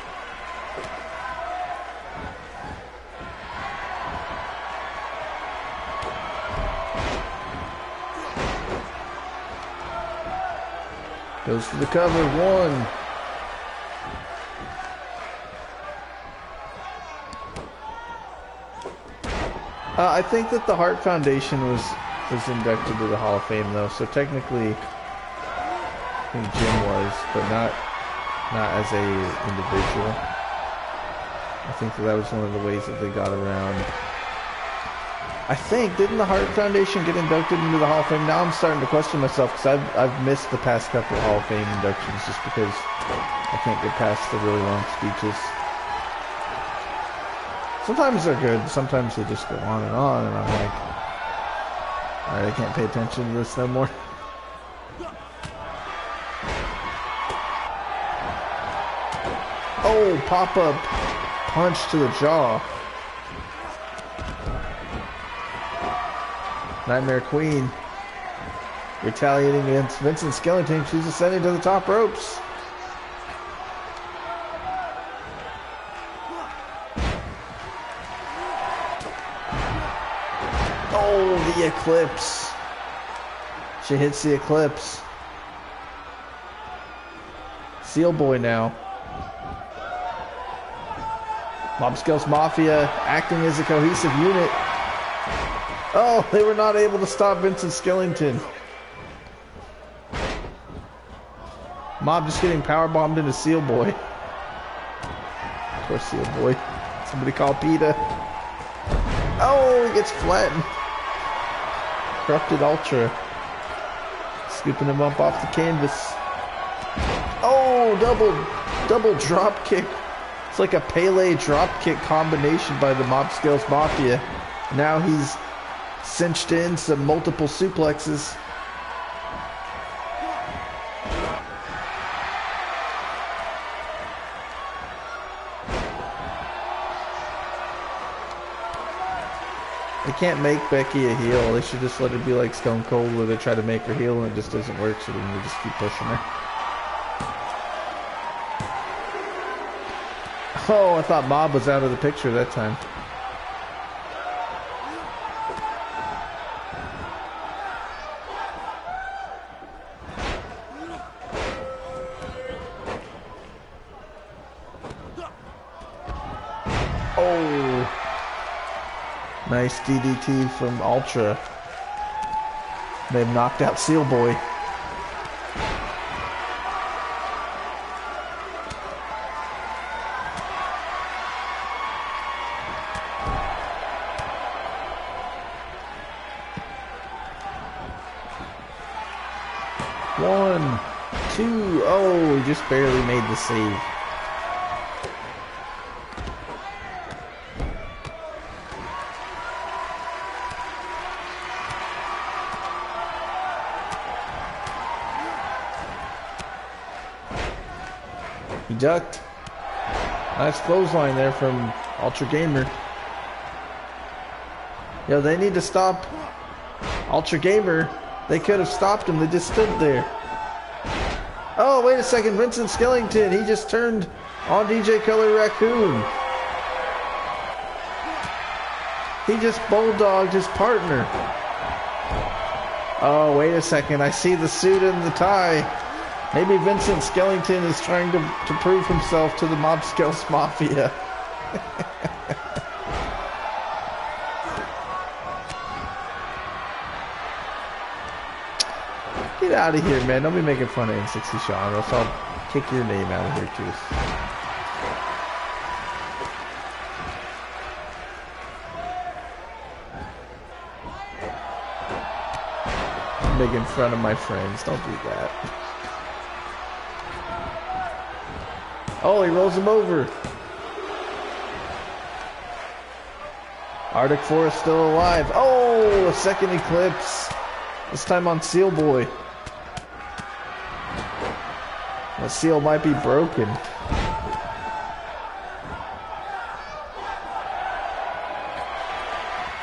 Goes for the cover, one. Uh, I think that the Hart Foundation was was inducted to the Hall of Fame though, so technically I think Jim was, but not not as a individual. I think that, that was one of the ways that they got around I think didn't the Hart Foundation get inducted into the Hall of Fame? Now I'm starting to question myself because I've I've missed the past couple Hall of Fame inductions just because I can't get past the really long speeches. Sometimes they're good, sometimes they just go on and on, and I'm like, all right, I can't pay attention to this no more. Oh, pop up punch to the jaw. Nightmare Queen retaliating against Vincent Skellington. She's ascending to the top ropes. Oh, the Eclipse. She hits the Eclipse. Seal Boy now. Mob Skills Mafia acting as a cohesive unit. Oh, they were not able to stop Vincent Skellington. Mob just getting power bombed into Seal Boy. Poor Seal Boy. Somebody call PETA. Oh, he gets flattened. Corrupted Ultra. Scooping him up off the canvas. Oh, double, double drop kick. It's like a Pele drop kick combination by the Mob Skills Mafia. Now he's cinched in some multiple suplexes. They can't make Becky a heel. They should just let her be like Stone Cold where they try to make her heel and it just doesn't work so then they just keep pushing her. Oh, I thought Mob was out of the picture that time. DDT from Ultra. They've knocked out Seal Boy. One, two, oh, just barely made the save. Ducked. Nice clothesline there from Ultra Gamer. Yo, they need to stop Ultra Gamer. They could have stopped him. They just stood there. Oh, wait a second. Vincent Skellington. He just turned on DJ Color Raccoon. He just bulldogged his partner. Oh, wait a second. I see the suit and the tie. Maybe Vincent Skellington is trying to, to prove himself to the Mob Skells Mafia. Get out of here, man. Don't be making fun of N60 Sean, or else I'll kick your name out of here, too. Making fun of my friends. Don't do that. Oh, he rolls him over. Arctic Forest still alive. Oh, a second eclipse. This time on Seal Boy. The seal might be broken.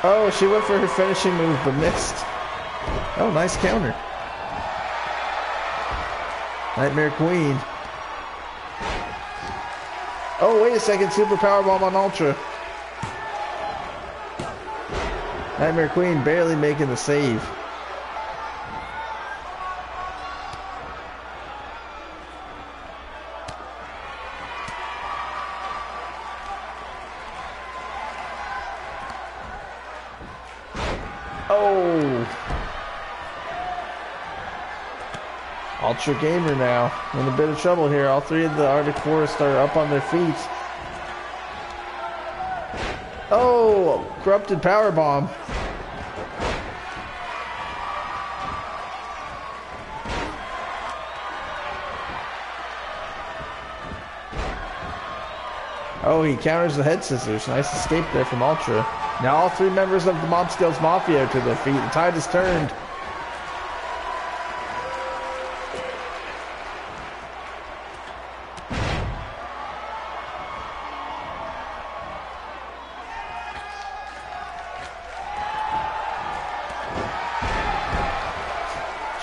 Oh, she went for her finishing move but missed. Oh, nice counter. Nightmare Queen. Oh, wait a second. Super Power Bomb on Ultra. Nightmare Queen barely making the save. Gamer now in a bit of trouble here. All three of the Arctic Forest are up on their feet. Oh, corrupted power bomb. Oh, he counters the head scissors. Nice escape there from Ultra. Now all three members of the Mob Skills Mafia to their feet. The tide has turned.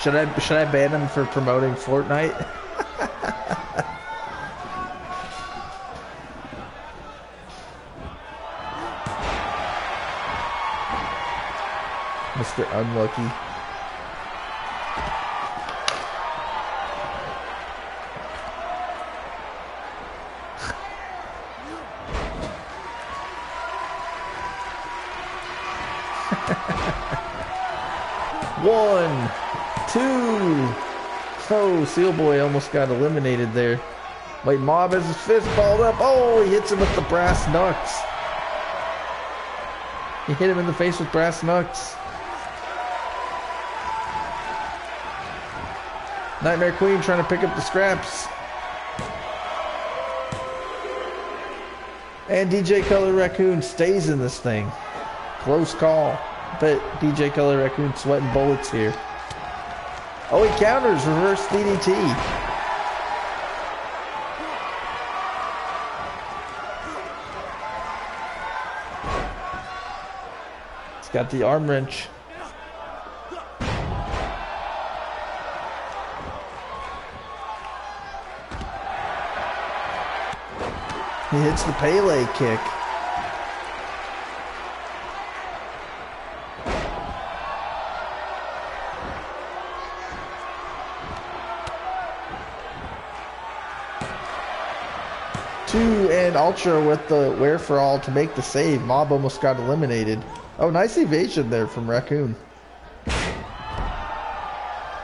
Should I should I ban him for promoting Fortnite? Mr. Unlucky. Oh, Seal Boy almost got eliminated there. Wait, Mob has his fist balled up. Oh, he hits him with the brass knucks. He hit him in the face with brass knucks. Nightmare Queen trying to pick up the scraps. And DJ Color Raccoon stays in this thing. Close call. But DJ Color Raccoon sweating bullets here. Oh, he counters. Reverse DDT. Got the arm wrench. He hits the Pele kick. Ultra with the where for all to make the save. Mob almost got eliminated. Oh, nice evasion there from Raccoon.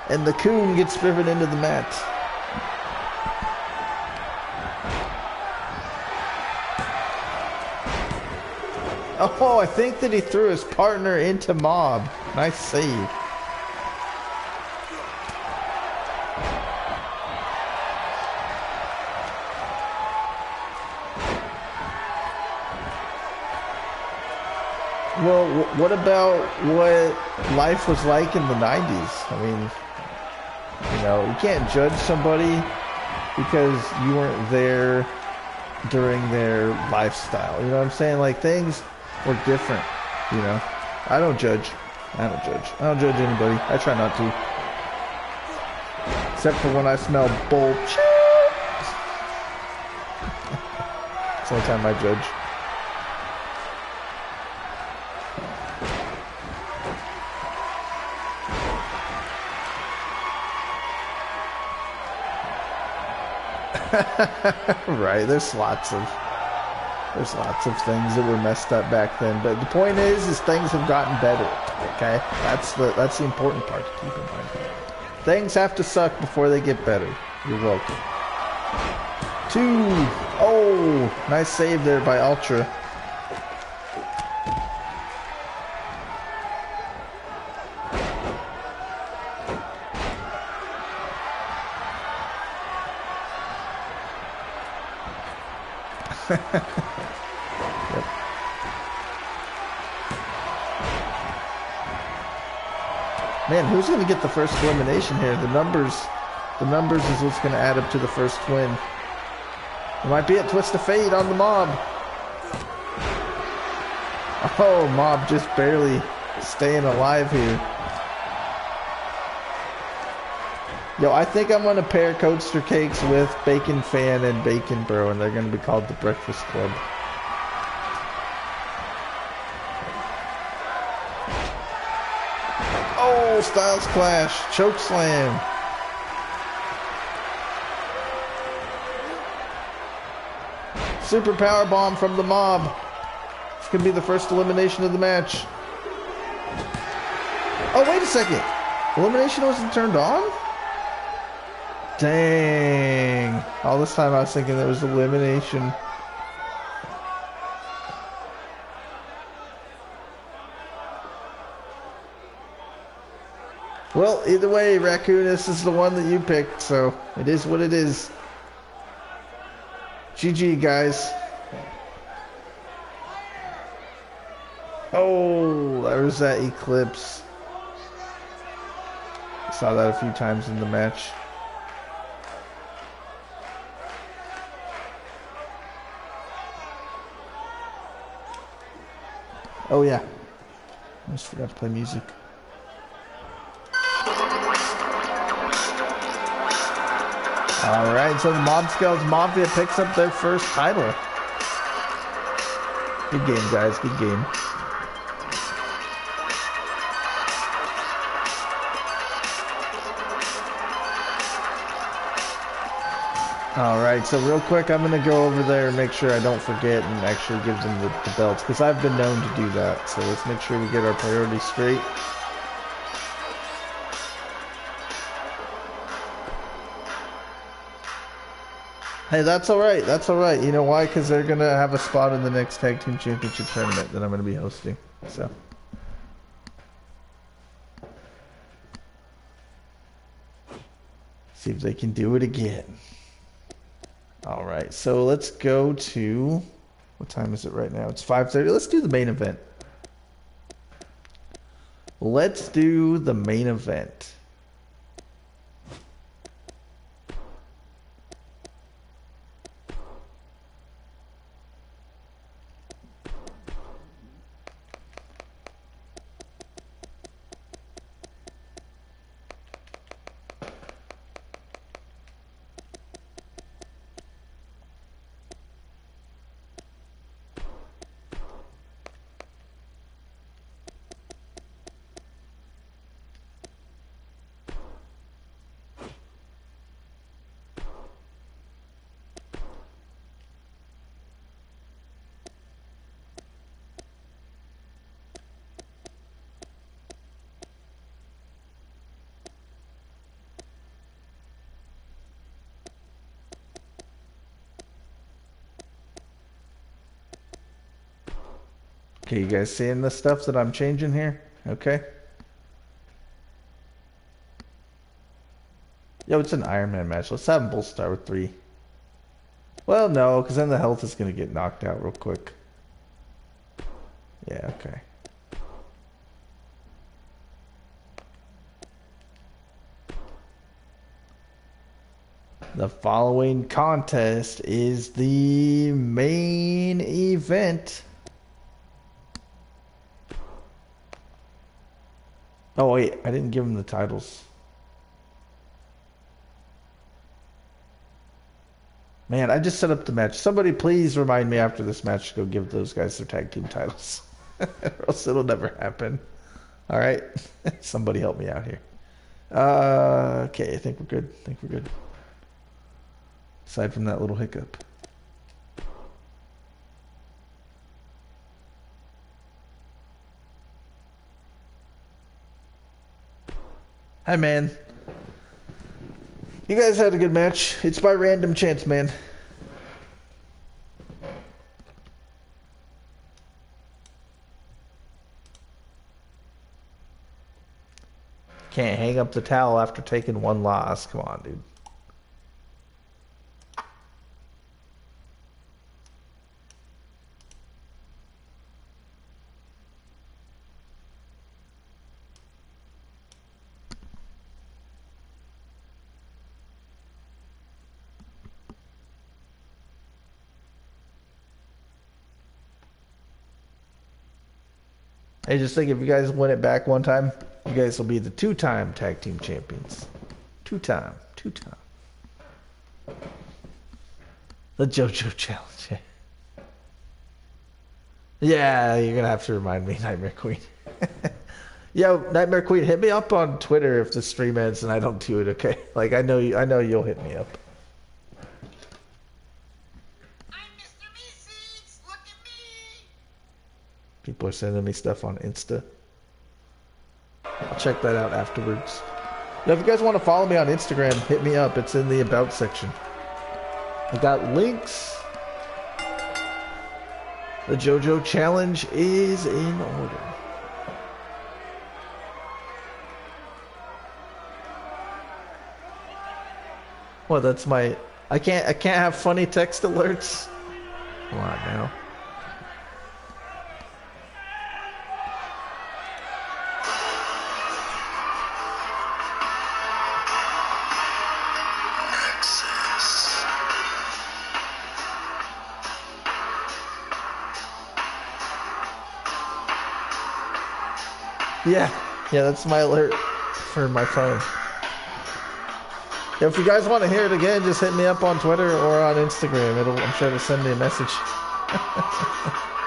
And the coon gets driven into the mat. Oh, I think that he threw his partner into Mob. Nice save. About what life was like in the 90s? I mean, you know, you can't judge somebody because you weren't there during their lifestyle. You know what I'm saying? Like, things were different, you know? I don't judge. I don't judge. I don't judge anybody. I try not to. Except for when I smell bullshit. it's the only time I judge. right, there's lots of there's lots of things that were messed up back then, but the point is, is things have gotten better. Okay, that's the that's the important part to keep in mind. Things have to suck before they get better. You're welcome. Two. Oh, nice save there by Ultra. Going to get the first elimination here? The numbers, the numbers is what's going to add up to the first win. It might be a twist of fate on the mob. Oh, mob just barely staying alive here. Yo, I think I'm gonna pair Coaster Cakes with Bacon Fan and Bacon Bro, and they're gonna be called the Breakfast Club. Styles Clash, Choke Slam. Super Power Bomb from the mob. This could be the first elimination of the match. Oh, wait a second. Elimination wasn't turned on? Dang. All this time I was thinking it was elimination. Well, either way, Raccoon, this is the one that you picked, so it is what it is. GG, guys. Oh, there was that Eclipse. Saw that a few times in the match. Oh yeah. I just forgot to play music. Alright, so the Mob Scouts Mafia picks up their first title. Good game, guys. Good game. All right, so real quick, I'm going to go over there and make sure I don't forget and actually give them the, the belts, because I've been known to do that. So let's make sure we get our priorities straight. Hey, that's all right. That's all right. You know why? Because they're going to have a spot in the next Tag Team Championship tournament that I'm going to be hosting. So. See if they can do it again. All right, so let's go to what time is it right now? It's 5:30. Let's do the main event. Let's do the main event. You guys seeing the stuff that I'm changing here? Okay. Yo, it's an Iron Man match. Let's have them start with three. Well, no, because then the health is going to get knocked out real quick. Yeah, okay. The following contest is the main event. Oh wait, I didn't give them the titles. Man, I just set up the match. Somebody please remind me after this match to go give those guys their tag team titles. or else it'll never happen. Alright? Somebody help me out here. Uh, okay, I think we're good. I think we're good. Aside from that little hiccup. Hi, man. You guys had a good match. It's by random chance, man. Can't hang up the towel after taking one loss. Come on, dude. Hey, just think if you guys win it back one time, you guys will be the two-time tag team champions. Two-time, two-time. The JoJo challenge. yeah, you're gonna have to remind me, Nightmare Queen. Yo, Nightmare Queen, hit me up on Twitter if the stream ends and I don't do it. Okay, like I know you, I know you'll hit me up. People are sending me stuff on Insta. I'll check that out afterwards. Now, if you guys want to follow me on Instagram, hit me up. It's in the About section. I got links. The JoJo Challenge is in order. Well, that's my. I can't. I can't have funny text alerts. Come on now. Yeah, yeah, that's my alert for my phone. If you guys want to hear it again, just hit me up on Twitter or on Instagram. It'll, I'm sure it'll send me a message.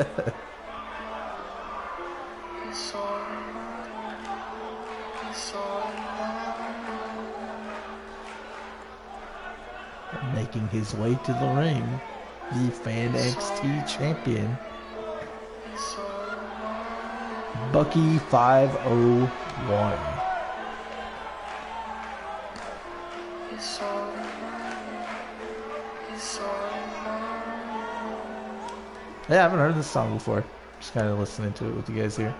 making his way to the ring, the Fan XT champion, Bucky 501. Yeah, I haven't heard this song before. Just kind of listening to it with you guys here.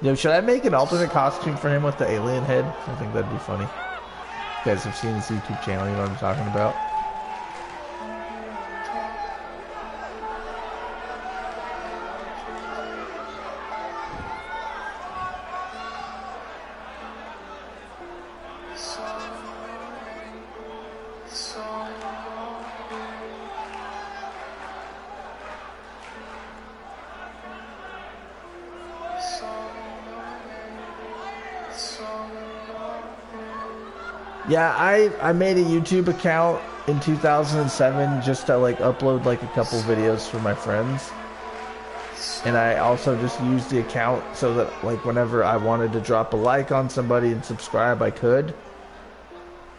Yo, should I make an alternate costume for him with the alien head? I think that'd be funny. You guys have seen his YouTube channel, you know what I'm talking about. Yeah, I I made a YouTube account in 2007 just to like upload like a couple videos for my friends. And I also just used the account so that like whenever I wanted to drop a like on somebody and subscribe, I could.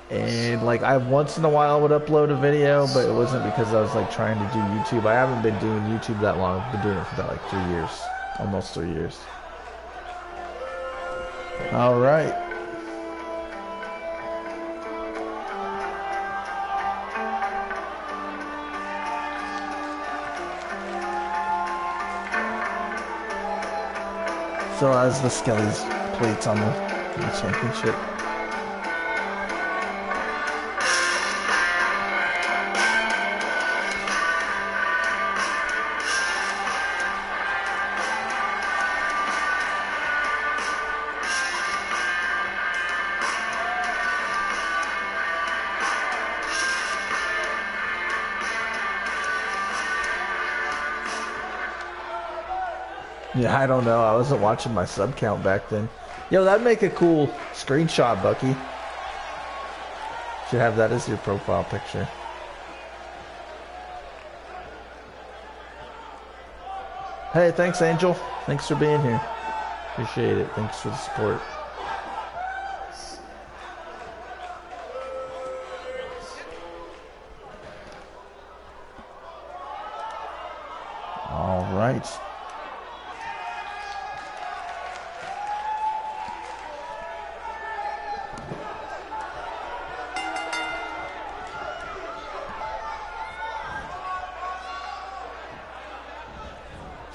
And like I once in a while would upload a video, but it wasn't because I was like trying to do YouTube. I haven't been doing YouTube that long. I've been doing it for about like 3 years. Almost 3 years. All right. Still has the Skelly's plates on the, the championship. I don't know. I wasn't watching my sub count back then. Yo, that'd make a cool screenshot, Bucky. Should have that as your profile picture. Hey, thanks, Angel. Thanks for being here. Appreciate it. Thanks for the support.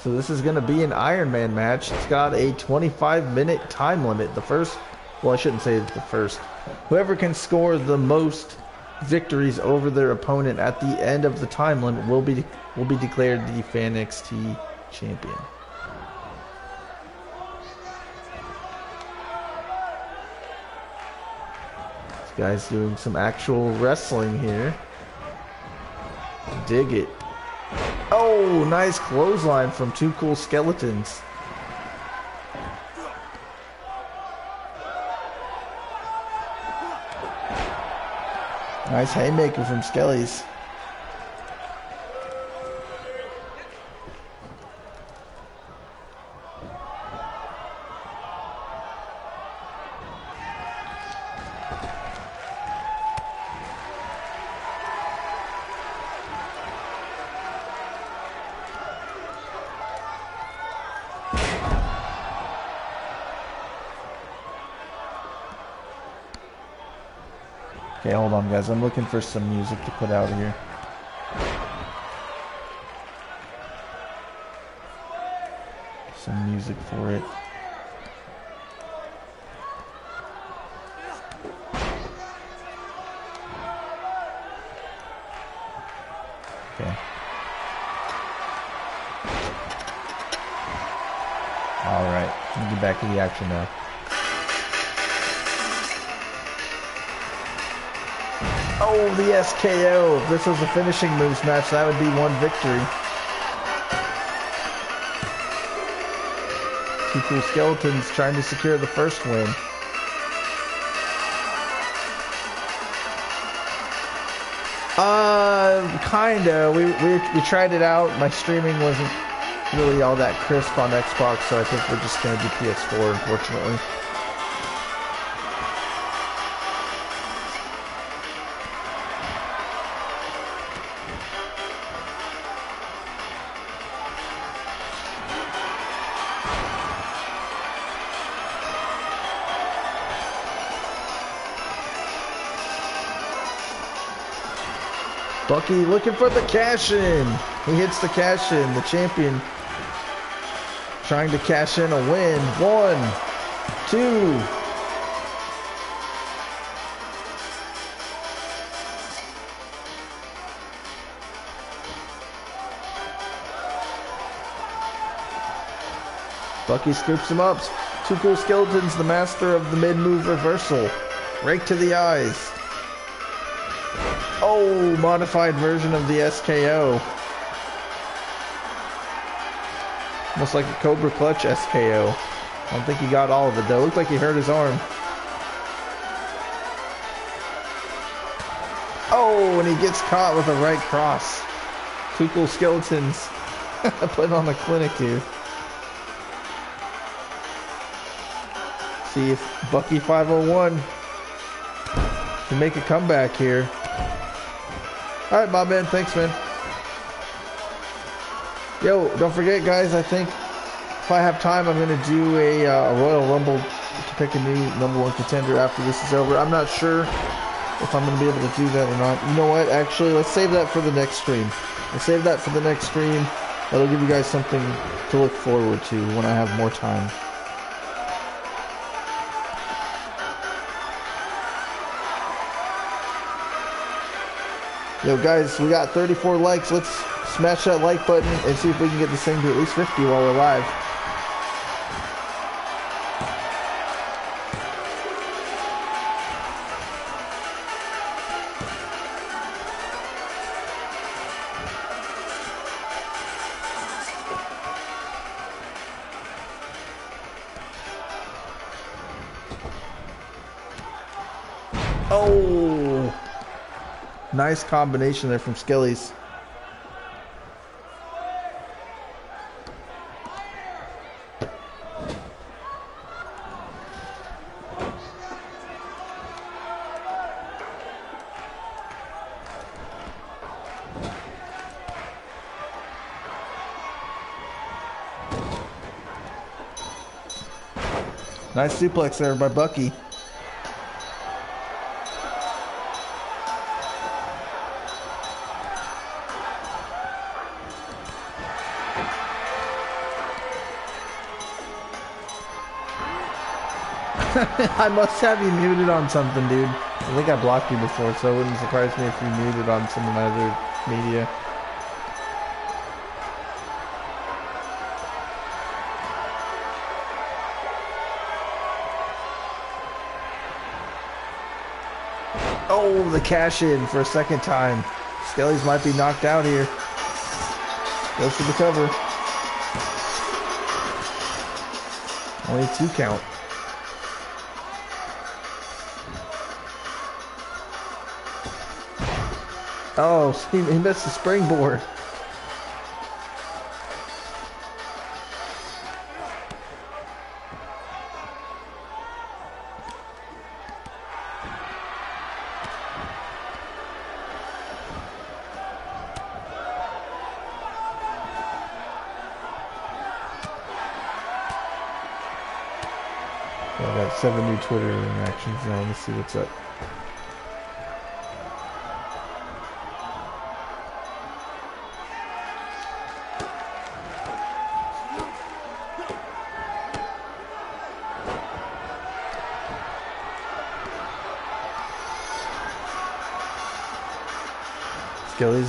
So this is going to be an Iron Man match. It's got a 25 minute time limit. The first, well, I shouldn't say the first. Whoever can score the most victories over their opponent at the end of the time limit will be will be declared the Fan XT champion. This guy's doing some actual wrestling here. Dig it. Oh, nice clothesline from two cool skeletons. Nice haymaker from Skelly's. Hold on, guys. I'm looking for some music to put out here. Some music for it. Okay. All right. Let me get back to the action now. Oh, the SKO. If this was a finishing moves match, that would be one victory. Two cool skeletons trying to secure the first win. Uh, kinda. We, we we tried it out. My streaming wasn't really all that crisp on Xbox, so I think we're just gonna do PS4, unfortunately. Looking for the cash in. He hits the cash in. The champion trying to cash in a win. One, two. Bucky scoops him up. Two cool skeletons, the master of the mid move reversal. Rake to the eyes. Oh, modified version of the SKO. Almost like a Cobra Clutch SKO. I don't think he got all of it though. Looked like he hurt his arm. Oh, and he gets caught with a right cross. Cool skeletons putting on the clinic here. See if Bucky 501 can make a comeback here. All right, Bob man. Thanks, man. Yo, don't forget, guys. I think if I have time, I'm gonna do a, uh, Royal Rumble to pick a new number one contender after this is over. I'm not sure if I'm gonna be able to do that or not. You know what? Actually, let's save that for the next stream. Let's save that for the next stream. That'll give you guys something to look forward to when I have more time. Yo, guys, we got 34 likes. Let's smash that like button and see if we can get this thing to at least 50 while we're live. Nice combination there from Skillies. Nice suplex there by Bucky. I must have you muted on something, dude. I think I blocked you before, so it wouldn't surprise me if you muted on some of my other media. Oh, the cash in for a second time. Skelly's might be knocked out here. Goes for the cover. Only two count. Oh, he, he missed the springboard.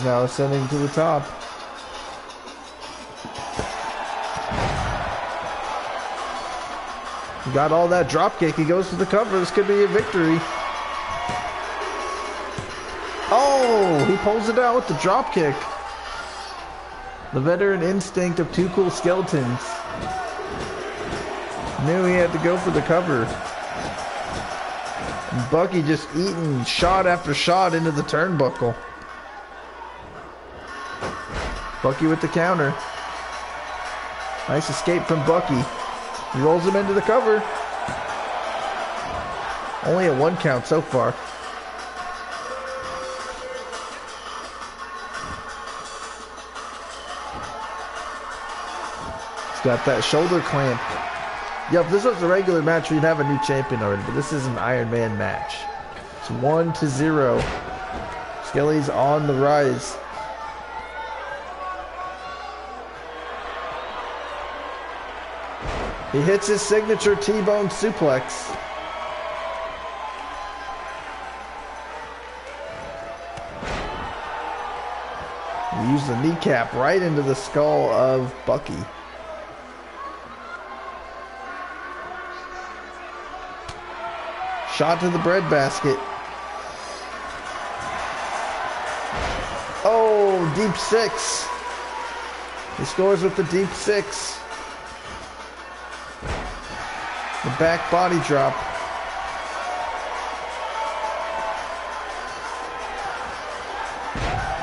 Skilly's now ascending to the top. Got all that drop kick. He goes to the cover. This could be a victory. Oh, he pulls it out with the drop kick. The veteran instinct of two cool skeletons. Knew he had to go for the cover. Bucky just eating shot after shot into the turnbuckle. Bucky with the counter. Nice escape from Bucky. He rolls him into the cover. Only a one count so far. He's got that shoulder clamp. Yep, this was a regular match, we'd have a new champion already, but this is an Iron Man match. It's one to zero. Skelly's on the rise. He hits his signature T-bone suplex. He used the kneecap right into the skull of Bucky. Shot to the breadbasket. Oh, deep six. He scores with the deep six. Back body drop.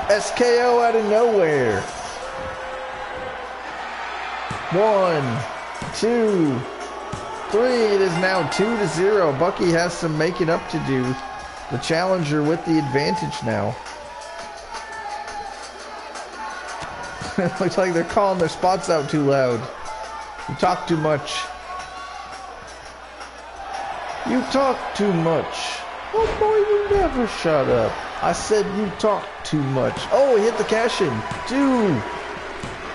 SKO out of nowhere. One, two, three. It is now two to zero. Bucky has some making up to do. The challenger with the advantage now. It Looks like they're calling their spots out too loud. You talk too much. You talk too much. Oh boy, you never shut up. I said you talk too much. Oh, he hit the cash in. Two,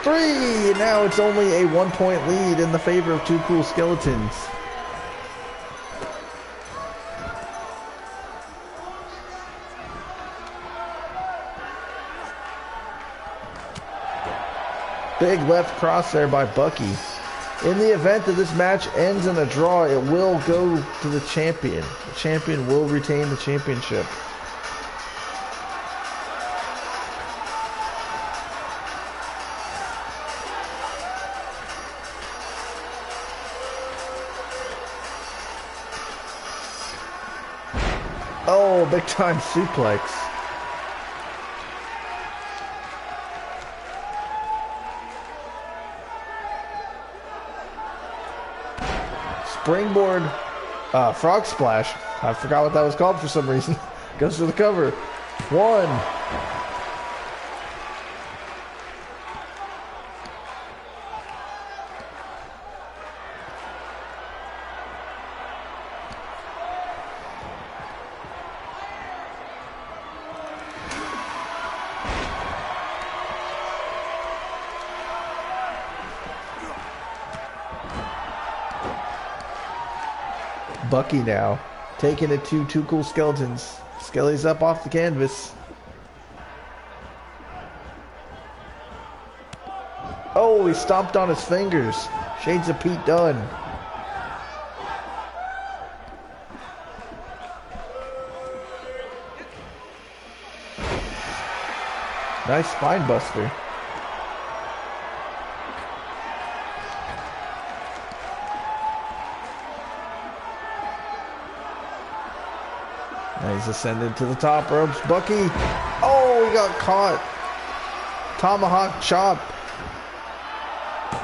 three. Now it's only a one point lead in the favor of two cool skeletons. Big left cross there by Bucky. In the event that this match ends in a draw, it will go to the champion. The champion will retain the championship. Oh, big time suplex. Springboard uh, frog splash. I forgot what that was called for some reason. Goes to the cover. One. Now. Taking it to two cool skeletons. Skelly's up off the canvas. Oh, he stomped on his fingers. Shades of Pete Dunne. Nice spine buster. He's ascended to the top ropes. Bucky. Oh, he got caught. Tomahawk chop.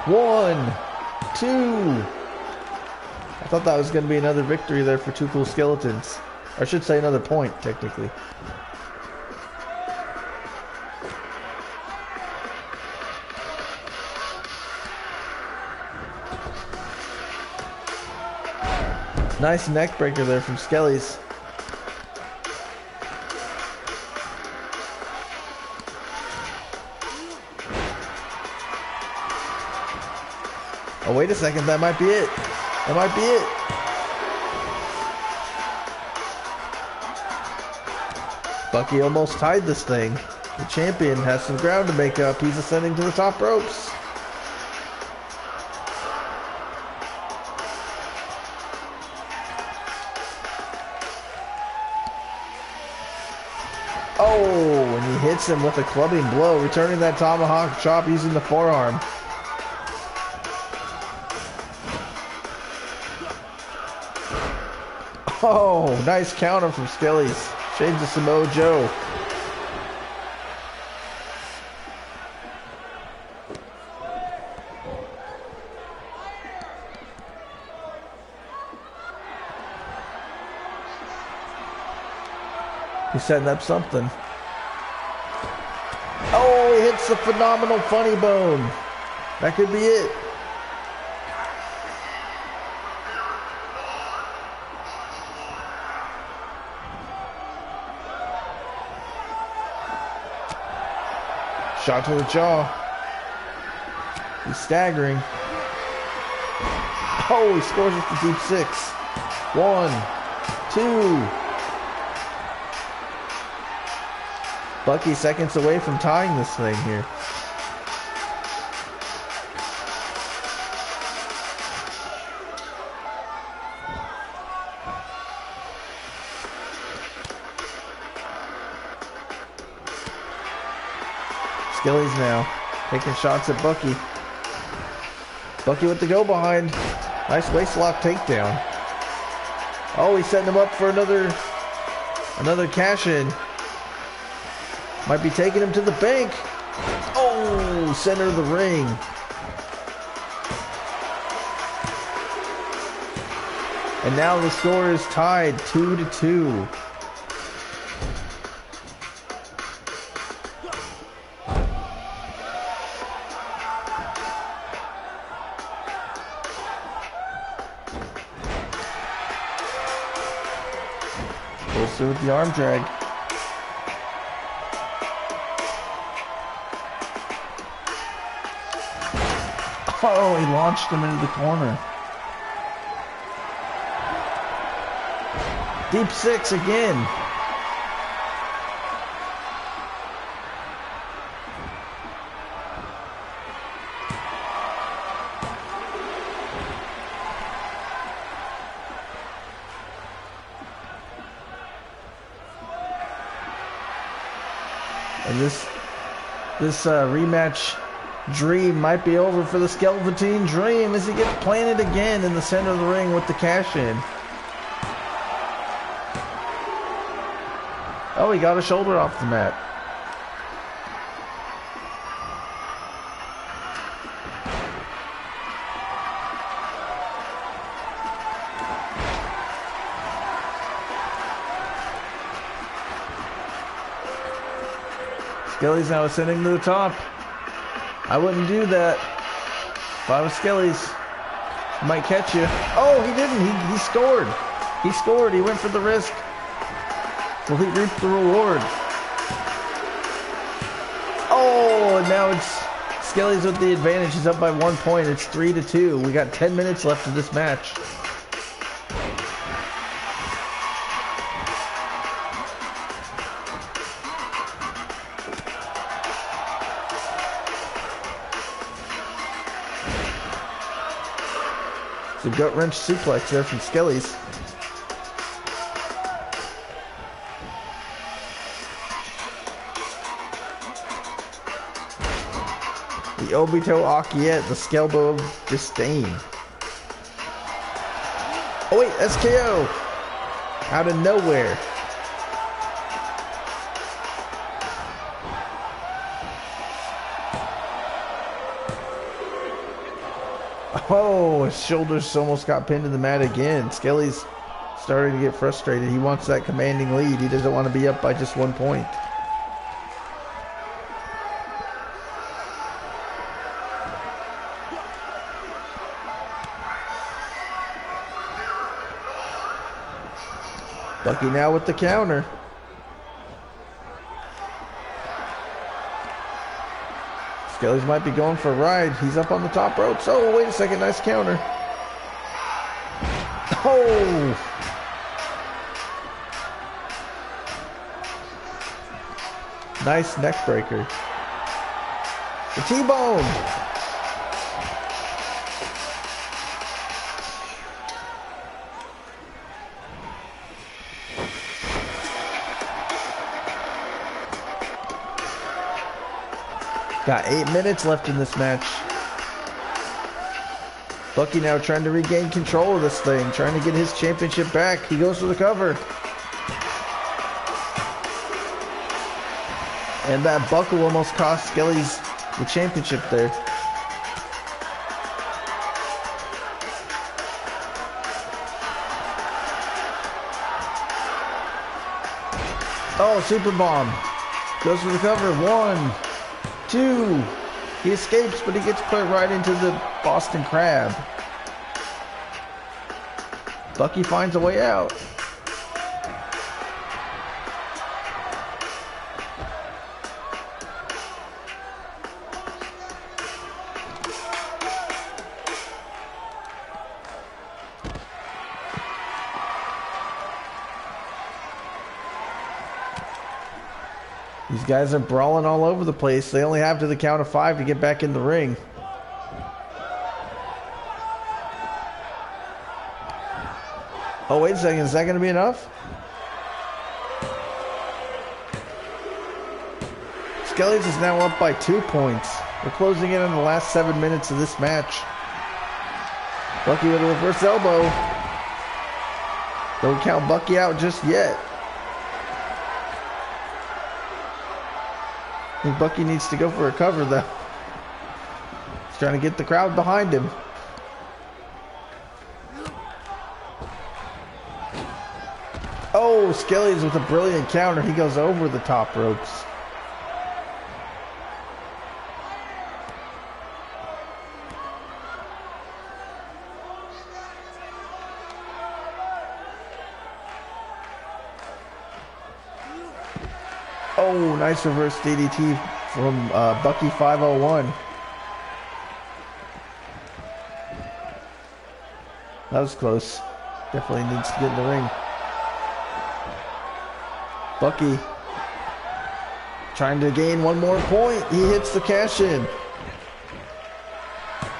One, two. I thought that was going to be another victory there for Two Cool Skeletons. I should say another point, technically. Nice neck breaker there from Skelly's. Oh, wait a second. That might be it. That might be it. Bucky almost tied this thing. The champion has some ground to make up. He's ascending to the top ropes. Oh, and he hits him with a clubbing blow, returning that tomahawk chop using the forearm. Nice counter from Skellys. Change the Samoa Joe. He's setting up something. Oh, he hits the phenomenal funny bone. That could be it. Shot to the jaw. He's staggering. Oh, he scores with the deep six. One, two. Bucky seconds away from tying this thing here. Now taking shots at Bucky. Bucky with the go behind. Nice waist lock takedown. Oh, he's setting him up for another another cash in. Might be taking him to the bank. Oh, center of the ring. And now the score is tied two to two. Arm drag. Oh, he launched him into the corner. Deep six again. And this this uh, rematch dream might be over for the Skeleton Dream as he gets planted again in the center of the ring with the cash in. Oh, he got a shoulder off the mat. Skelly's now ascending to the top. I wouldn't do that. If I was Skelly's, might catch you. Oh, he didn't. He, he scored. He scored. He went for the risk. Will he reap the reward? Oh, and now it's Skelly's with the advantage. He's up by one point. It's three to two. We got 10 minutes left of this match. Gut wrench suplex there from Skelly's. The Obito Akiet, the Skelbo of Disdain. Oh wait, SKO! Out of nowhere. His shoulders almost got pinned to the mat again. Skelly's starting to get frustrated. He wants that commanding lead. He doesn't want to be up by just one point. Bucky now with the counter. Skelly's might be going for a ride. He's up on the top ropes. Oh, wait a second. Nice counter. Oh! Nice neck breaker. The T-bone. Got eight minutes left in this match. Bucky now trying to regain control of this thing, trying to get his championship back. He goes for the cover. And that buckle almost cost Skelly's the championship there. Oh, super bomb. Goes for the cover. One, two. He escapes, but he gets put right into the Boston Crab. Bucky finds a way out. Guys are brawling all over the place. They only have to the count of five to get back in the ring. Oh, wait a second. Is that going to be enough? Skelly's is now up by two points. We're closing in on the last seven minutes of this match. Bucky with a reverse elbow. Don't count Bucky out just yet. I think Bucky needs to go for a cover though. He's trying to get the crowd behind him. Oh, Skelly's with a brilliant counter. He goes over the top ropes. Oh, nice reverse DDT from uh, Bucky 501. That was close. Definitely needs to get in the ring. Bucky trying to gain one more point. He hits the cash in.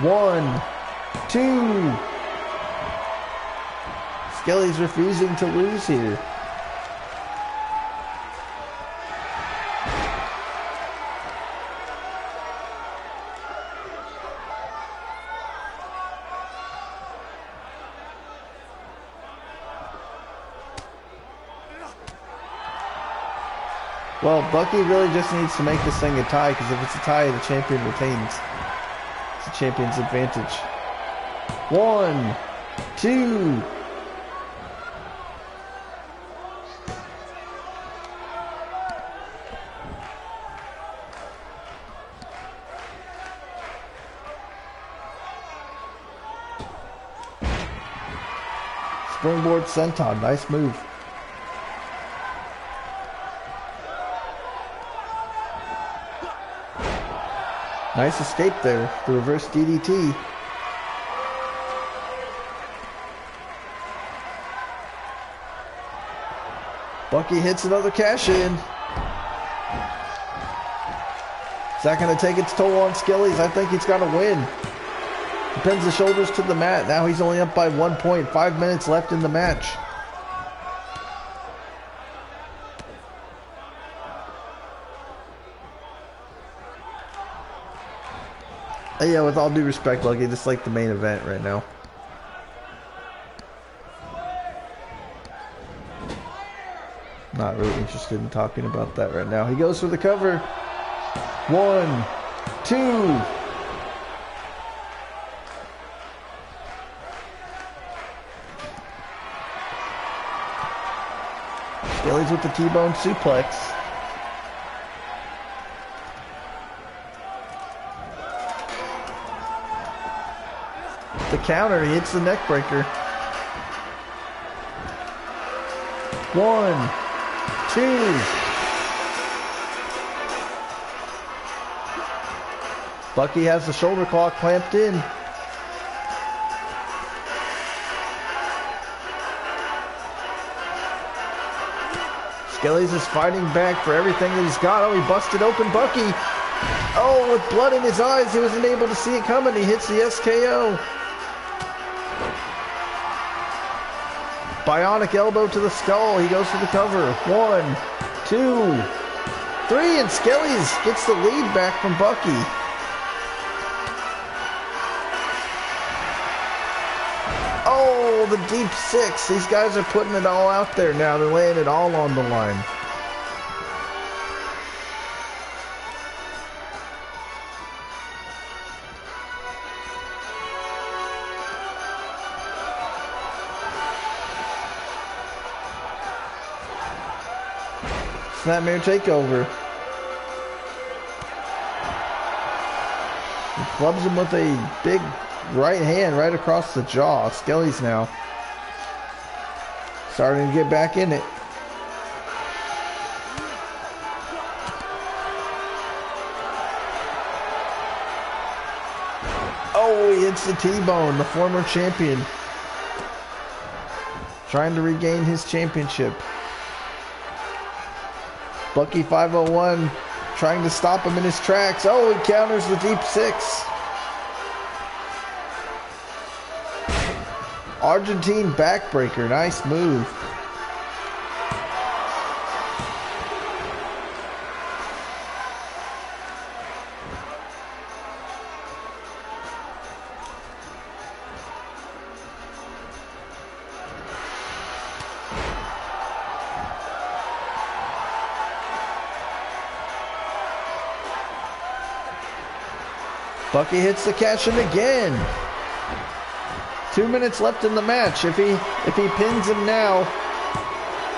One, two. Skelly's refusing to lose here. Well, Bucky really just needs to make this thing a tie, because if it's a tie, the champion retains. It's the champion's advantage. One, two. Springboard senton, nice move. Nice escape there. The reverse DDT. Bucky hits another cash in. Is that going to take its toll on Skillies? I think he's got to win. He pins the shoulders to the mat. Now he's only up by one point. Five minutes left in the match. Uh, yeah, with all due respect, Lucky, just like the main event right now. Not really interested in talking about that right now. He goes for the cover. One, two. Skelly's with the T-bone suplex. Counter, he hits the neck breaker. One, two. Bucky has the shoulder clock clamped in. Skelly's is fighting back for everything that he's got. Oh, he busted open Bucky. Oh, with blood in his eyes, he wasn't able to see it coming. He hits the SKO. Bionic elbow to the skull. He goes for the cover. One, two, three, and Skelly's gets the lead back from Bucky. Oh, the deep six. These guys are putting it all out there now. They're laying it all on the line. Snapmare takeover. He clubs him with a big right hand right across the jaw. Skelly's now starting to get back in it. Oh, he hits the T-bone, the former champion. Trying to regain his championship. Bucky 501 trying to stop him in his tracks. Oh, he counters the deep six. Argentine backbreaker. Nice move. Bucky hits the cash in again. Two minutes left in the match. If he if he pins him now,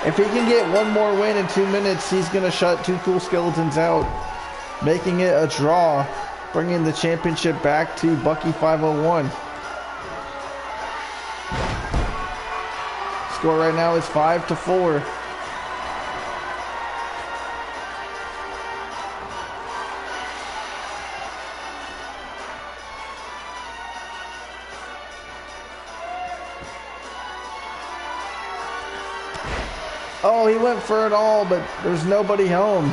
if he can get one more win in two minutes, he's gonna shut two cool skeletons out, making it a draw, bringing the championship back to Bucky 501. Score right now is five to four. For it all, but there's nobody home.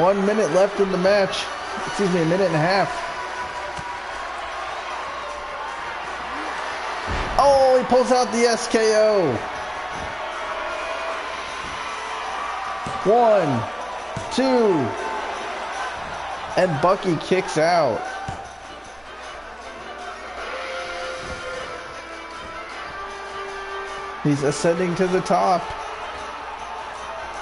One minute left in the match. Excuse me, a minute and a half. Oh, he pulls out the SKO. One, two, and Bucky kicks out. He's ascending to the top.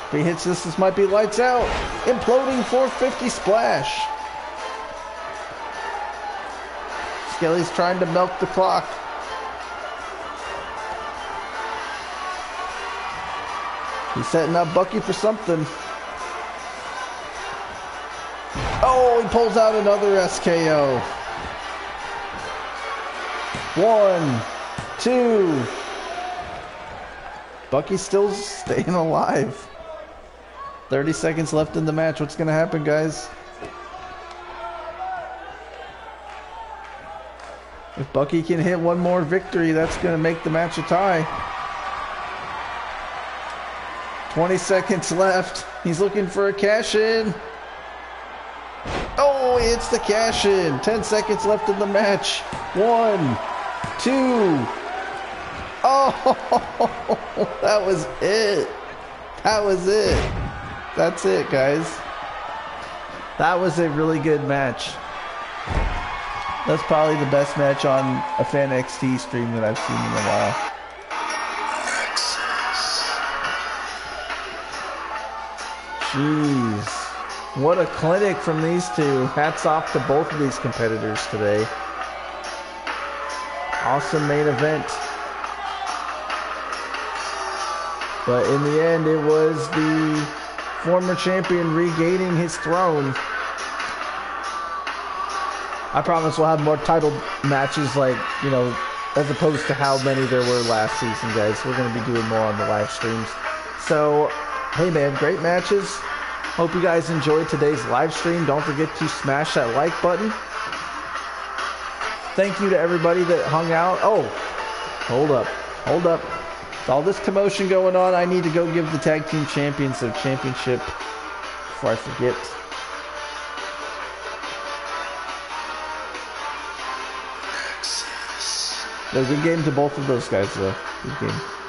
If he hits this, this might be lights out. Imploding 450 splash. Skelly's trying to milk the clock. He's setting up Bucky for something. Oh, he pulls out another SKO. One, two, Bucky's still staying alive. 30 seconds left in the match. What's going to happen, guys? If Bucky can hit one more victory, that's going to make the match a tie. 20 seconds left. He's looking for a cash in. Oh, it's the cash in. 10 seconds left in the match. One, two, Oh, that was it. That was it. That's it, guys. That was a really good match. That's probably the best match on a Fan XT stream that I've seen in a while. Jeez. What a clinic from these two. Hats off to both of these competitors today. Awesome main event. But in the end, it was the former champion regaining his throne. I promise we'll have more title matches, like, you know, as opposed to how many there were last season, guys. We're going to be doing more on the live streams. So, hey, man, great matches. Hope you guys enjoyed today's live stream. Don't forget to smash that like button. Thank you to everybody that hung out. Oh, hold up. Hold up. With all this commotion going on, I need to go give the tag team champions their championship before I forget. It was a good game to both of those guys, though. Good game.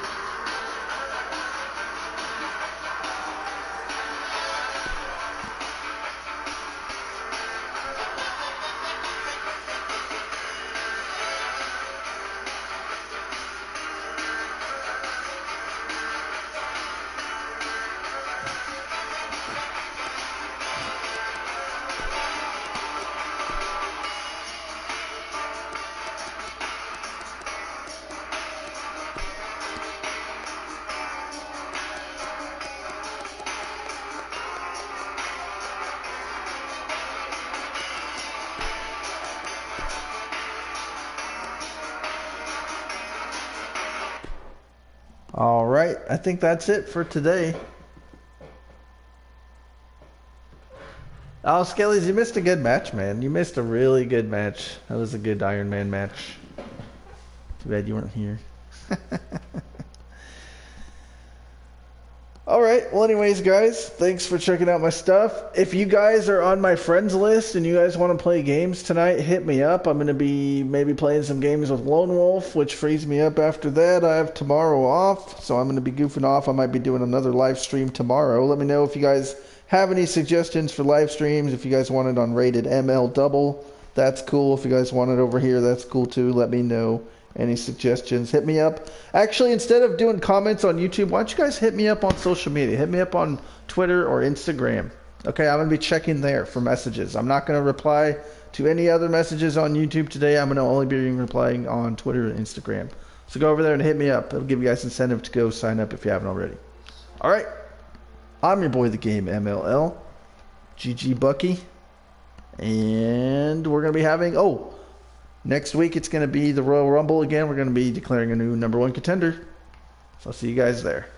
Think that's it for today. Oh, Skellies, you missed a good match, man. You missed a really good match. That was a good Iron Man match. Too bad you weren't here. All right. Well, anyways, guys, thanks for checking out my stuff. If you guys are on my friends list and you guys want to play games tonight, hit me up. I'm going to be maybe playing some games with Lone Wolf, which frees me up after that. I have tomorrow off, so I'm going to be goofing off. I might be doing another live stream tomorrow. Let me know if you guys have any suggestions for live streams. If you guys want it on rated ML double, that's cool. If you guys want it over here, that's cool too. Let me know. Any suggestions? Hit me up. Actually, instead of doing comments on YouTube, why don't you guys hit me up on social media? Hit me up on Twitter or Instagram. Okay, I'm going to be checking there for messages. I'm not going to reply to any other messages on YouTube today. I'm going to only be replying on Twitter and Instagram. So go over there and hit me up. It'll give you guys incentive to go sign up if you haven't already. All right. I'm your boy, the game MLL. GG Bucky. And we're going to be having, oh, Next week, it's going to be the Royal Rumble again. We're going to be declaring a new number one contender. So I'll see you guys there.